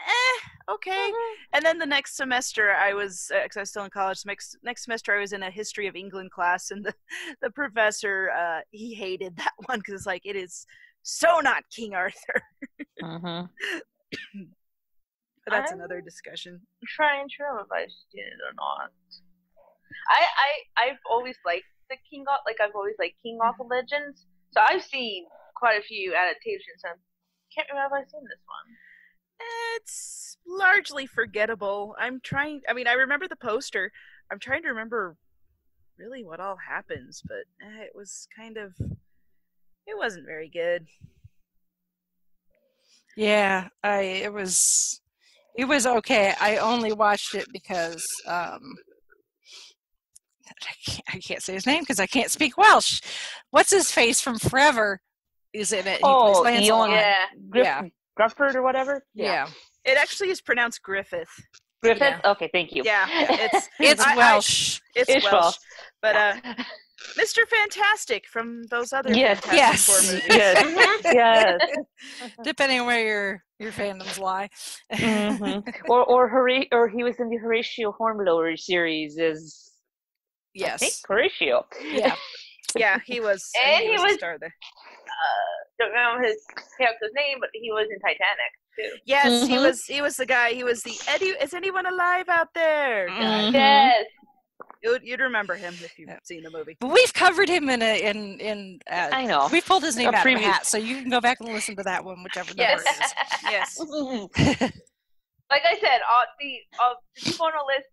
Speaker 4: "Eh, okay." Mm-hmm. And then the next semester, I was because uh, I was still in college. Next next semester, I was in a history of England class, and the the professor uh, he hated that one because it's like it is so not King Arthur.
Speaker 5: mm-hmm.
Speaker 4: But that's I'm another discussion.
Speaker 3: Trying to remember if I've seen it or not. I I I've always liked the King like I've always liked King Arthur Legends. So I've seen quite a few adaptations. I can't remember if I've seen this one.
Speaker 4: It's largely forgettable. I'm trying. I mean, I remember the poster. I'm trying to remember really what all happens, but eh, it was kind of. It wasn't very good.
Speaker 2: Yeah, I it was it was okay. I only watched it because um, I, can't, I can't say his name because I can't speak Welsh. What's his face from Forever is in it.
Speaker 5: Oh, Ian,
Speaker 3: yeah.
Speaker 5: Griff- yeah. Grufford or whatever?
Speaker 2: Yeah. yeah.
Speaker 4: It actually is pronounced Griffith.
Speaker 5: Griffith? Yeah. Okay, thank you.
Speaker 4: Yeah, it's
Speaker 2: it's
Speaker 4: I,
Speaker 2: Welsh.
Speaker 4: I, it's, it's Welsh. Welsh. But uh Mr. Fantastic from those other
Speaker 5: yes,
Speaker 4: Fantastic
Speaker 2: yes.
Speaker 4: Four movies.
Speaker 5: yes, yes.
Speaker 2: Depending on where your your fandoms lie.
Speaker 5: mm-hmm. Or or Hor- or he was in the Horatio Hornblower series as
Speaker 2: yes,
Speaker 5: I think Horatio.
Speaker 2: Yeah,
Speaker 4: yeah, he was.
Speaker 3: And he,
Speaker 4: was,
Speaker 3: was
Speaker 4: star there.
Speaker 3: Don't know his character's name, but he was in Titanic. Too.
Speaker 4: Yes, mm-hmm. he was. He was the guy. He was the Eddie. Is anyone alive out there?
Speaker 3: Mm-hmm. Yes,
Speaker 4: You'd, you'd remember him if you've seen the movie.
Speaker 2: But we've covered him in a in in. Uh,
Speaker 5: I know.
Speaker 2: We've pulled his name a out previous... of a hat, so you can go back and listen to that one, whichever
Speaker 3: yes.
Speaker 2: number
Speaker 4: it is.
Speaker 3: yes. like I said, all the all the people on the list.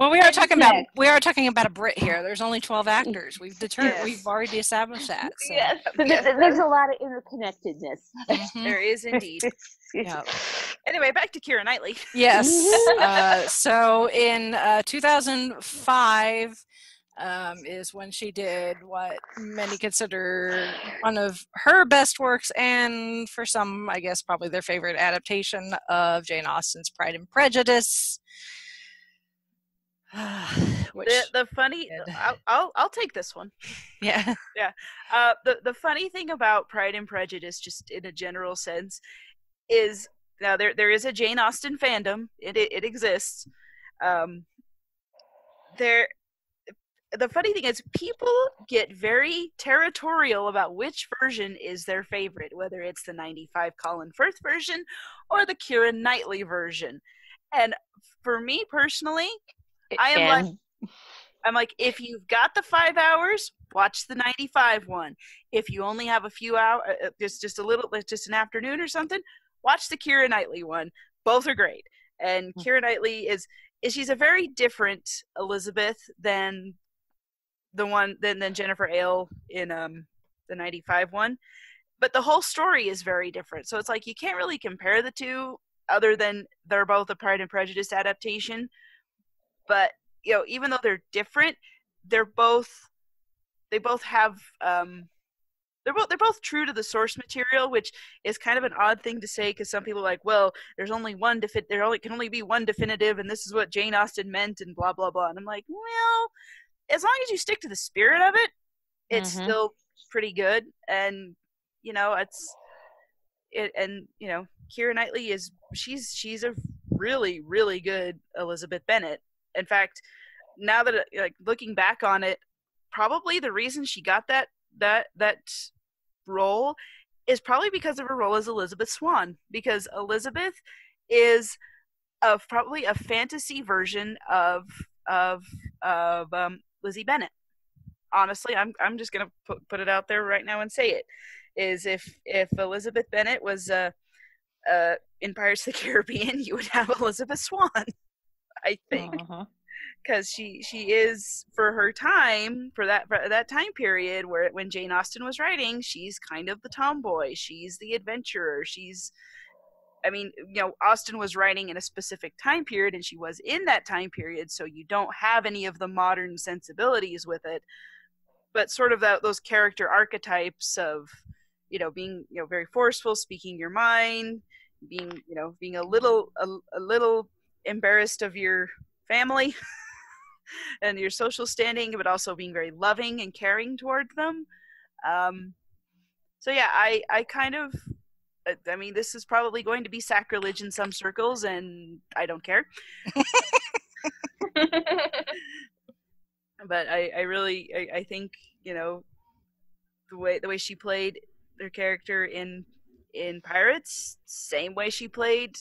Speaker 2: Well, we are talking about we are talking about a Brit here. There's only twelve actors. We've determined yes. we've already established that. So.
Speaker 3: Yes.
Speaker 5: yes. There's a lot of interconnectedness.
Speaker 4: Mm-hmm. There is indeed.
Speaker 2: yeah.
Speaker 4: Anyway, back to Keira Knightley.
Speaker 2: Yes. uh, so in uh, 2005 um, is when she did what many consider one of her best works, and for some, I guess, probably their favorite adaptation of Jane Austen's Pride and Prejudice.
Speaker 4: the, the funny I'll, I'll, I'll take this one.
Speaker 2: Yeah.
Speaker 4: Yeah. Uh, the the funny thing about pride and prejudice just in a general sense is now there there is a jane austen fandom. It it, it exists. Um there the funny thing is people get very territorial about which version is their favorite whether it's the 95 colin firth version or the keira knightley version. And for me personally I am
Speaker 5: and,
Speaker 4: like I'm like, if you've got the five hours, watch the 95 one. If you only have a few hours, uh, uh, just just a little, just an afternoon or something, watch the Keira Knightley one. Both are great. And mm. Keira Knightley is is she's a very different Elizabeth than the one than than Jennifer Ehle in um the 95 one. But the whole story is very different. So it's like you can't really compare the two other than they're both a Pride and Prejudice adaptation. But you know, even though they're different, they're both they both have um they're both they're both true to the source material, which is kind of an odd thing to say because some people are like, well, there's only one defi- there only can only be one definitive, and this is what Jane Austen meant, and blah blah blah. And I'm like, well, as long as you stick to the spirit of it, it's mm-hmm. still pretty good. And you know, it's it, and you know, Keira Knightley is she's she's a really really good Elizabeth Bennet. In fact, now that like looking back on it, probably the reason she got that that that role is probably because of her role as Elizabeth Swann, because Elizabeth is of probably a fantasy version of of of um, Lizzie Bennet. Honestly, I'm I'm just gonna put put it out there right now and say it is if if Elizabeth Bennet was uh, uh, in Pirates of the Caribbean, you would have Elizabeth Swann. I think. Uh-huh because she she is for her time for that for that time period where when Jane Austen was writing, she's kind of the tomboy, she's the adventurer, she's I mean, you know, Austen was writing in a specific time period and she was in that time period, so you don't have any of the modern sensibilities with it. But sort of that those character archetypes of, you know, being, you know, very forceful, speaking your mind, being, you know, being a little a, a little embarrassed of your family and your social standing, but also being very loving and caring toward them. Um, so yeah, I I kind of I mean, this is probably going to be sacrilege in some circles, and I don't care. but I, I really, I, I, think you know, the way the way she played their character in in Pirates, same way she played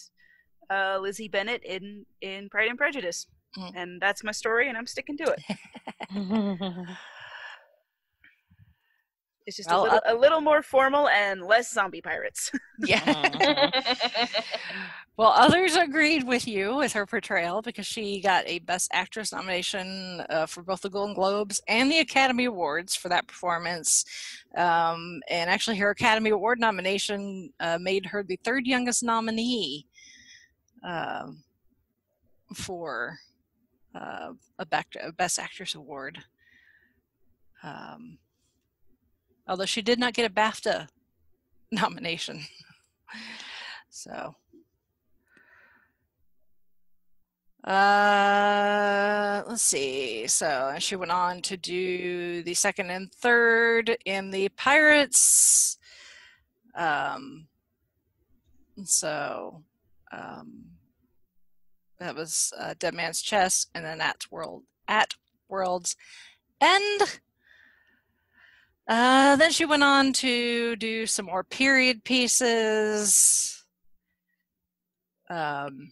Speaker 4: uh, Lizzie Bennet in in Pride and Prejudice. Mm. And that's my story, and I'm sticking to it. it's just well, a, little, uh, a little more formal and less zombie pirates.
Speaker 2: yeah. well, others agreed with you with her portrayal because she got a Best Actress nomination uh, for both the Golden Globes and the Academy Awards for that performance. Um, and actually, her Academy Award nomination uh, made her the third youngest nominee um, for uh, a, back, a, Best Actress award. Um, although she did not get a BAFTA nomination. so. Uh, let's see. So she went on to do the second and third in the Pirates. Um, so, um, that was uh, Dead Man's Chest, and then at World at World's End. Uh, then she went on to do some more period pieces. Um,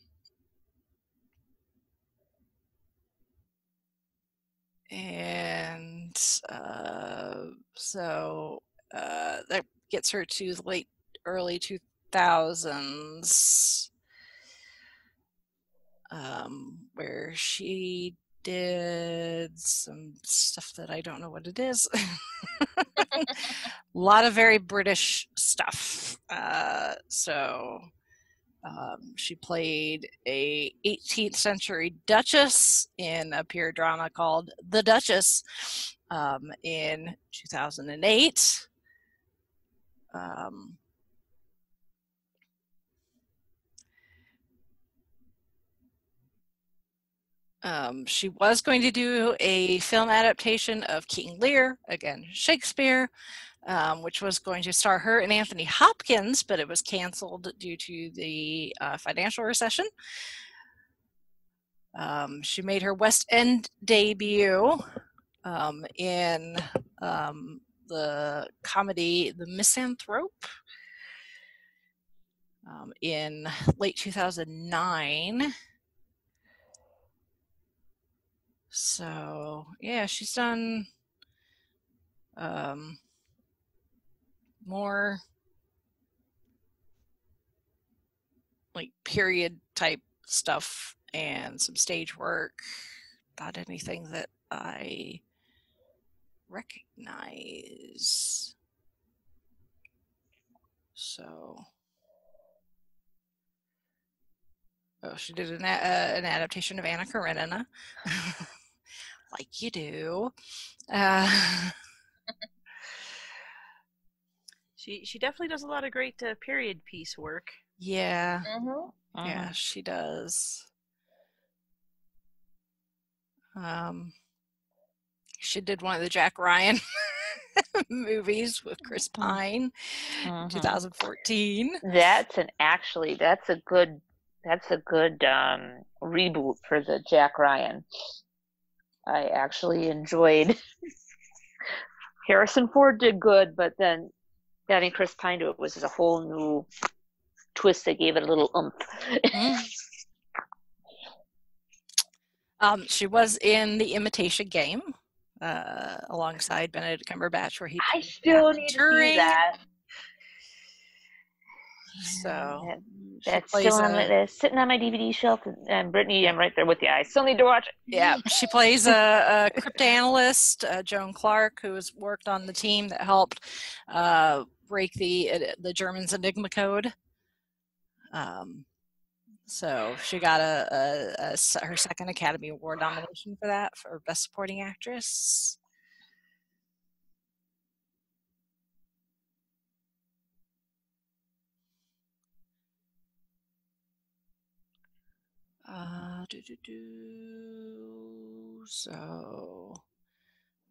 Speaker 2: and uh, so uh, that gets her to the late early 2000s um, where she did some stuff that I don't know what it is. a lot of very British stuff. Uh, so um, she played a 18th century Duchess in a period drama called The Duchess um, in 2008. Um, Um, she was going to do a film adaptation of King Lear, again, Shakespeare, um, which was going to star her and Anthony Hopkins, but it was canceled due to the uh, financial recession. Um, she made her West End debut um, in um, the comedy The Misanthrope um, in late 2009. So yeah, she's done um, more like period type stuff and some stage work. Not anything that I recognize. So, oh, she did an, uh, an adaptation of Anna Karenina, you do. Uh,
Speaker 4: she she definitely does a lot of great uh, period piece work.
Speaker 2: Yeah.
Speaker 3: Mm-hmm.
Speaker 2: Yeah, she does. Um, she did one of the Jack Ryan movies with Chris mm-hmm. Pine, mm-hmm. 2014.
Speaker 5: That's an actually that's a good that's a good um, reboot for the Jack Ryan. I actually enjoyed. Harrison Ford did good, but then adding Chris Pine to it was a whole new twist that gave it a little oomph. Mm.
Speaker 2: um, she was in the Imitation Game uh, alongside Benedict Cumberbatch, where he.
Speaker 5: I still need to see that.
Speaker 2: So
Speaker 5: that's still on my, sitting on my DVD shelf. And Brittany, I'm right there with you. I still need to watch it.
Speaker 2: Yeah, she plays a, a cryptanalyst, uh, Joan Clarke, who has worked on the team that helped uh, break the uh, the Germans' Enigma code. Um, so she got a, a, a, her second Academy Award nomination for that for Best Supporting Actress. Uh. So,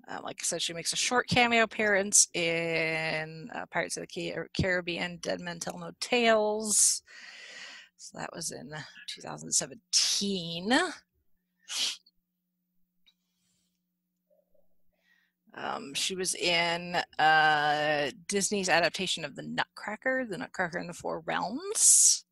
Speaker 2: uh, like I said, she makes a short cameo appearance in uh, Pirates of the Caribbean Dead Men Tell No Tales. So that was in 2017. Um, she was in uh, Disney's adaptation of The Nutcracker, The Nutcracker in the Four Realms.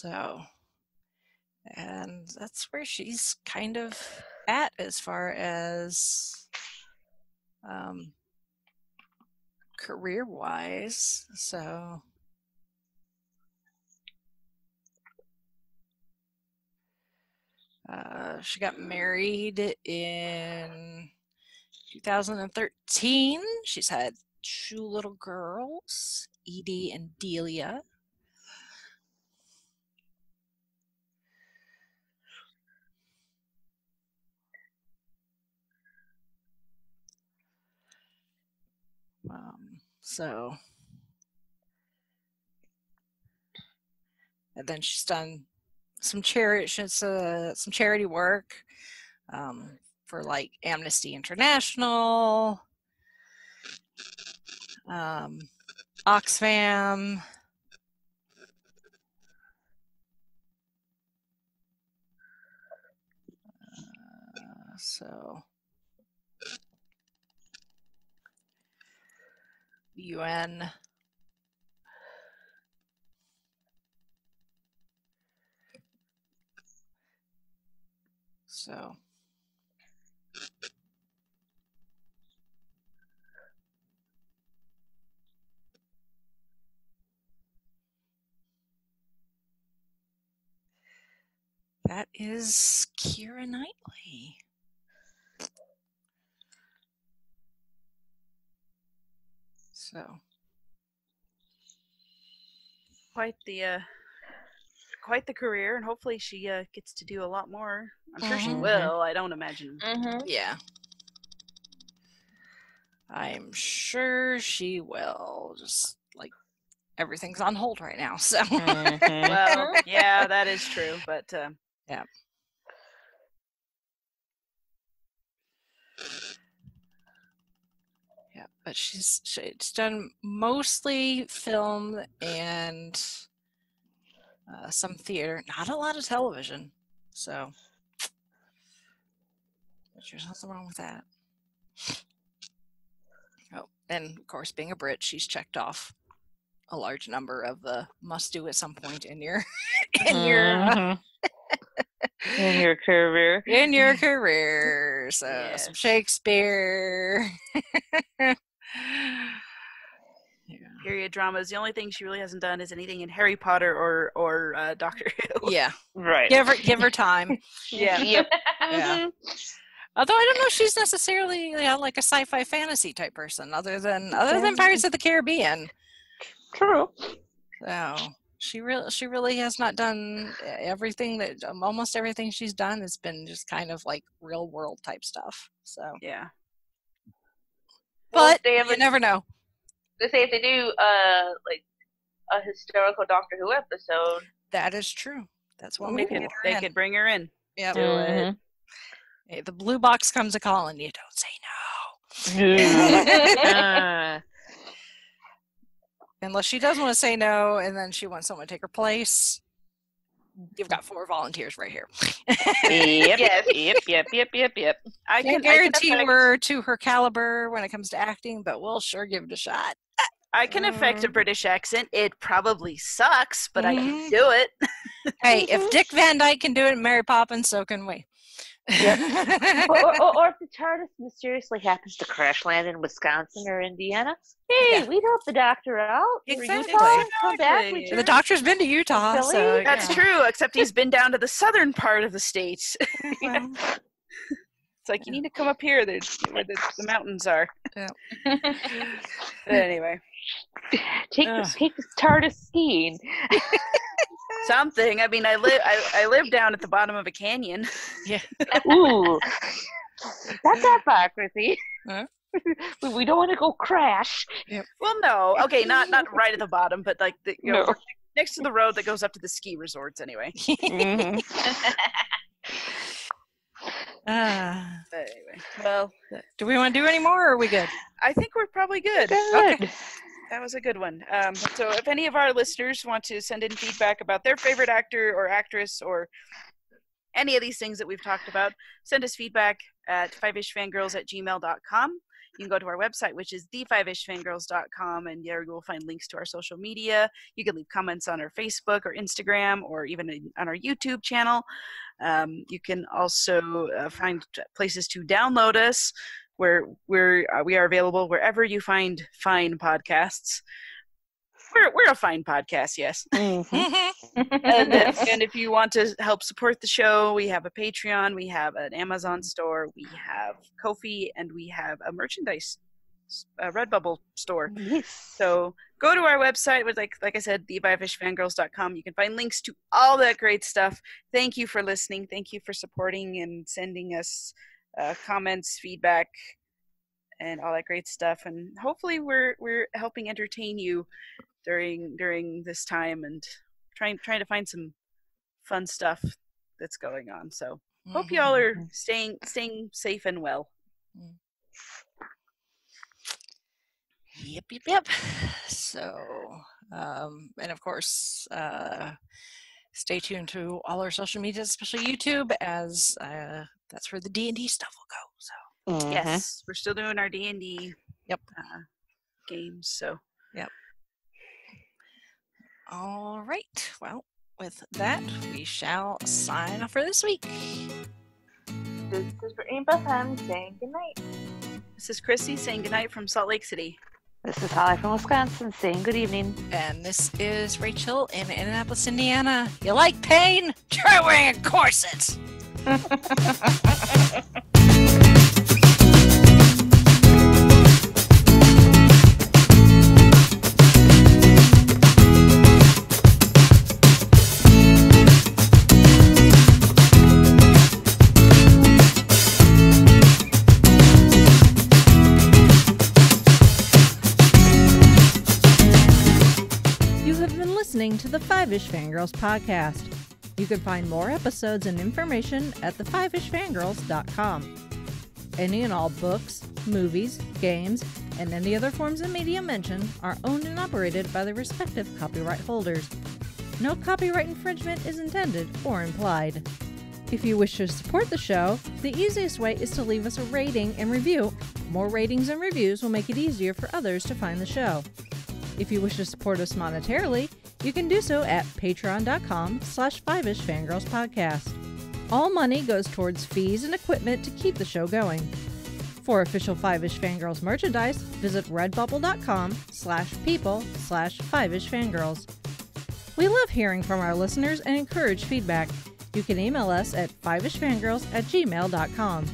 Speaker 2: So, and that's where she's kind of at as far as um, career wise. So, uh, she got married in 2013. She's had two little girls, Edie and Delia. Um, so, and then she's done some charity, uh, some charity work um, for like Amnesty International, um, Oxfam. Uh, so UN. So. That is Keira Knightley. So
Speaker 4: quite the uh, quite the career, and hopefully she uh, gets to do a lot more. I'm mm-hmm. sure she mm-hmm. will. I don't imagine.
Speaker 2: Mm-hmm. Yeah, I'm sure she will. Just like everything's on hold right now, so.
Speaker 4: Mm-hmm. well, yeah, that is true, but uh,
Speaker 2: yeah. But she's she's done mostly film and uh, some theater, not a lot of television. So, There's nothing wrong with that. Oh, and of course, being a Brit, she's checked off a large number of the must do at some point in your in your
Speaker 5: mm-hmm. in your career
Speaker 2: in your career. So yes. some Shakespeare.
Speaker 4: yeah. Period dramas. The only thing she really hasn't done is anything in Harry Potter or or uh, Doctor
Speaker 2: Who. Yeah,
Speaker 5: right.
Speaker 2: Give her give her time.
Speaker 4: yeah.
Speaker 2: Yep. Yeah. Although I don't know if she's necessarily you know, like a sci-fi fantasy type person, other than other than Pirates of the Caribbean.
Speaker 5: True.
Speaker 2: So she really she really has not done everything that um, almost everything she's done has been just kind of like real world type stuff. So
Speaker 4: yeah.
Speaker 2: But well, you never know.
Speaker 3: They say if they do uh like a historical Doctor Who episode.
Speaker 2: That is true. That's what
Speaker 4: they could they in. could bring her in.
Speaker 2: Yeah. Mm-hmm. Hey, the blue box comes a calling. You don't say no. Unless she does want to say no, and then she wants someone to take her place. You've got four volunteers right here.
Speaker 5: yep, yep, yep, yep, yep, yep.
Speaker 2: I can't guarantee I can we're to her caliber when it comes to acting, but we'll sure give it a shot.
Speaker 4: I can affect a mm. British accent. It probably sucks, but mm-hmm. I can mm-hmm. do it.
Speaker 2: hey, if Dick Van Dyke can do it, Mary Poppins, so can we.
Speaker 5: Yep. or, or, or, if the TARDIS mysteriously happens to crash land in Wisconsin or Indiana, hey, yeah. we'd help the doctor out.
Speaker 2: Exactly. Utah, come back. The doctor's been to Utah, so
Speaker 4: that's yeah. true. Except he's been down to the southern part of the states. it's like you need to come up here, where the, the mountains are. Yeah. but anyway,
Speaker 5: take the, take the TARDIS skiing
Speaker 4: something. I mean, I live I, I live down at the bottom of a canyon.
Speaker 2: Yeah.
Speaker 5: Ooh, that's hypocrisy. Huh? we don't want to go crash.
Speaker 4: Yep. Well, no. Okay, not not right at the bottom, but like the you know, no. next to the road that goes up to the ski resorts. Anyway. mm-hmm.
Speaker 2: Ah.
Speaker 4: anyway, well,
Speaker 2: do we want to do any more, or are we good?
Speaker 4: I think we're probably good.
Speaker 5: good. Okay
Speaker 4: that was a good one. Um, so, if any of our listeners want to send in feedback about their favorite actor or actress or any of these things that we've talked about, send us feedback at fiveishfangirls at gmail.com. You can go to our website, which is the5ishfangirls.com, and there you will find links to our social media. You can leave comments on our Facebook or Instagram or even on our YouTube channel. Um, you can also uh, find places to download us where we're uh, we are available wherever you find fine podcasts. We're we're a fine podcast, yes. Mm-hmm. and, and, if you want to help support the show, we have a Patreon, we have an Amazon store, we have Ko-fi, and we have a merchandise a Redbubble store.
Speaker 5: Yes.
Speaker 4: So go to our website with like like I said, thefiveishfangirls.com. You can find links to all that great stuff. Thank you for listening. Thank you for supporting and sending us uh, comments, feedback, and all that great stuff. And hopefully, we're we're helping entertain you during during this time and trying trying to find some fun stuff that's going on. So mm-hmm. hope y'all are mm-hmm. staying staying safe and well. Mm.
Speaker 2: Yep, yep, yep. So, um, and of course, uh, stay tuned to all our social media, especially YouTube, as uh, that's where the D and D stuff will go.
Speaker 4: So mm-hmm. yes, we're still doing our D and D.
Speaker 2: Yep.
Speaker 4: Uh, games. So.
Speaker 2: Yep. All right. Well, with that, we shall sign off for this week.
Speaker 3: This is Rainbow Fam saying goodnight.
Speaker 4: This is Chrissy saying goodnight from Salt Lake City.
Speaker 5: This is Holly from Wisconsin saying good evening.
Speaker 2: And this is Rachel in Indianapolis, Indiana. You like pain? Try wearing a corset. listening to the Five Ish Fangirls podcast. You can find more episodes and information at thefiveishfangirls.com. Any and all books, movies, games, and any other forms of media mentioned are owned and operated by the respective copyright holders. No copyright infringement is intended or implied.
Speaker 6: If you wish to support the show, the easiest way is to leave us a rating and review. More ratings and reviews will make it easier for others to find the show. If you wish to support us monetarily, you can do so at patreon.com slash five-ish fangirls podcast. All money goes towards fees and equipment to keep the show going. For official Five-ish Fangirls merchandise, visit redbubble.com slash people slash Five-ish Fangirls. We love hearing from our listeners and encourage feedback. You can email us at fiveishfangirls at gmail.com.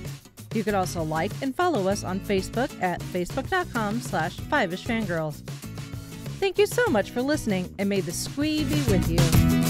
Speaker 6: You can also like and follow us on Facebook at facebook.com slash fiveishfangirls. Thank you so much for listening, and may the squee be with you.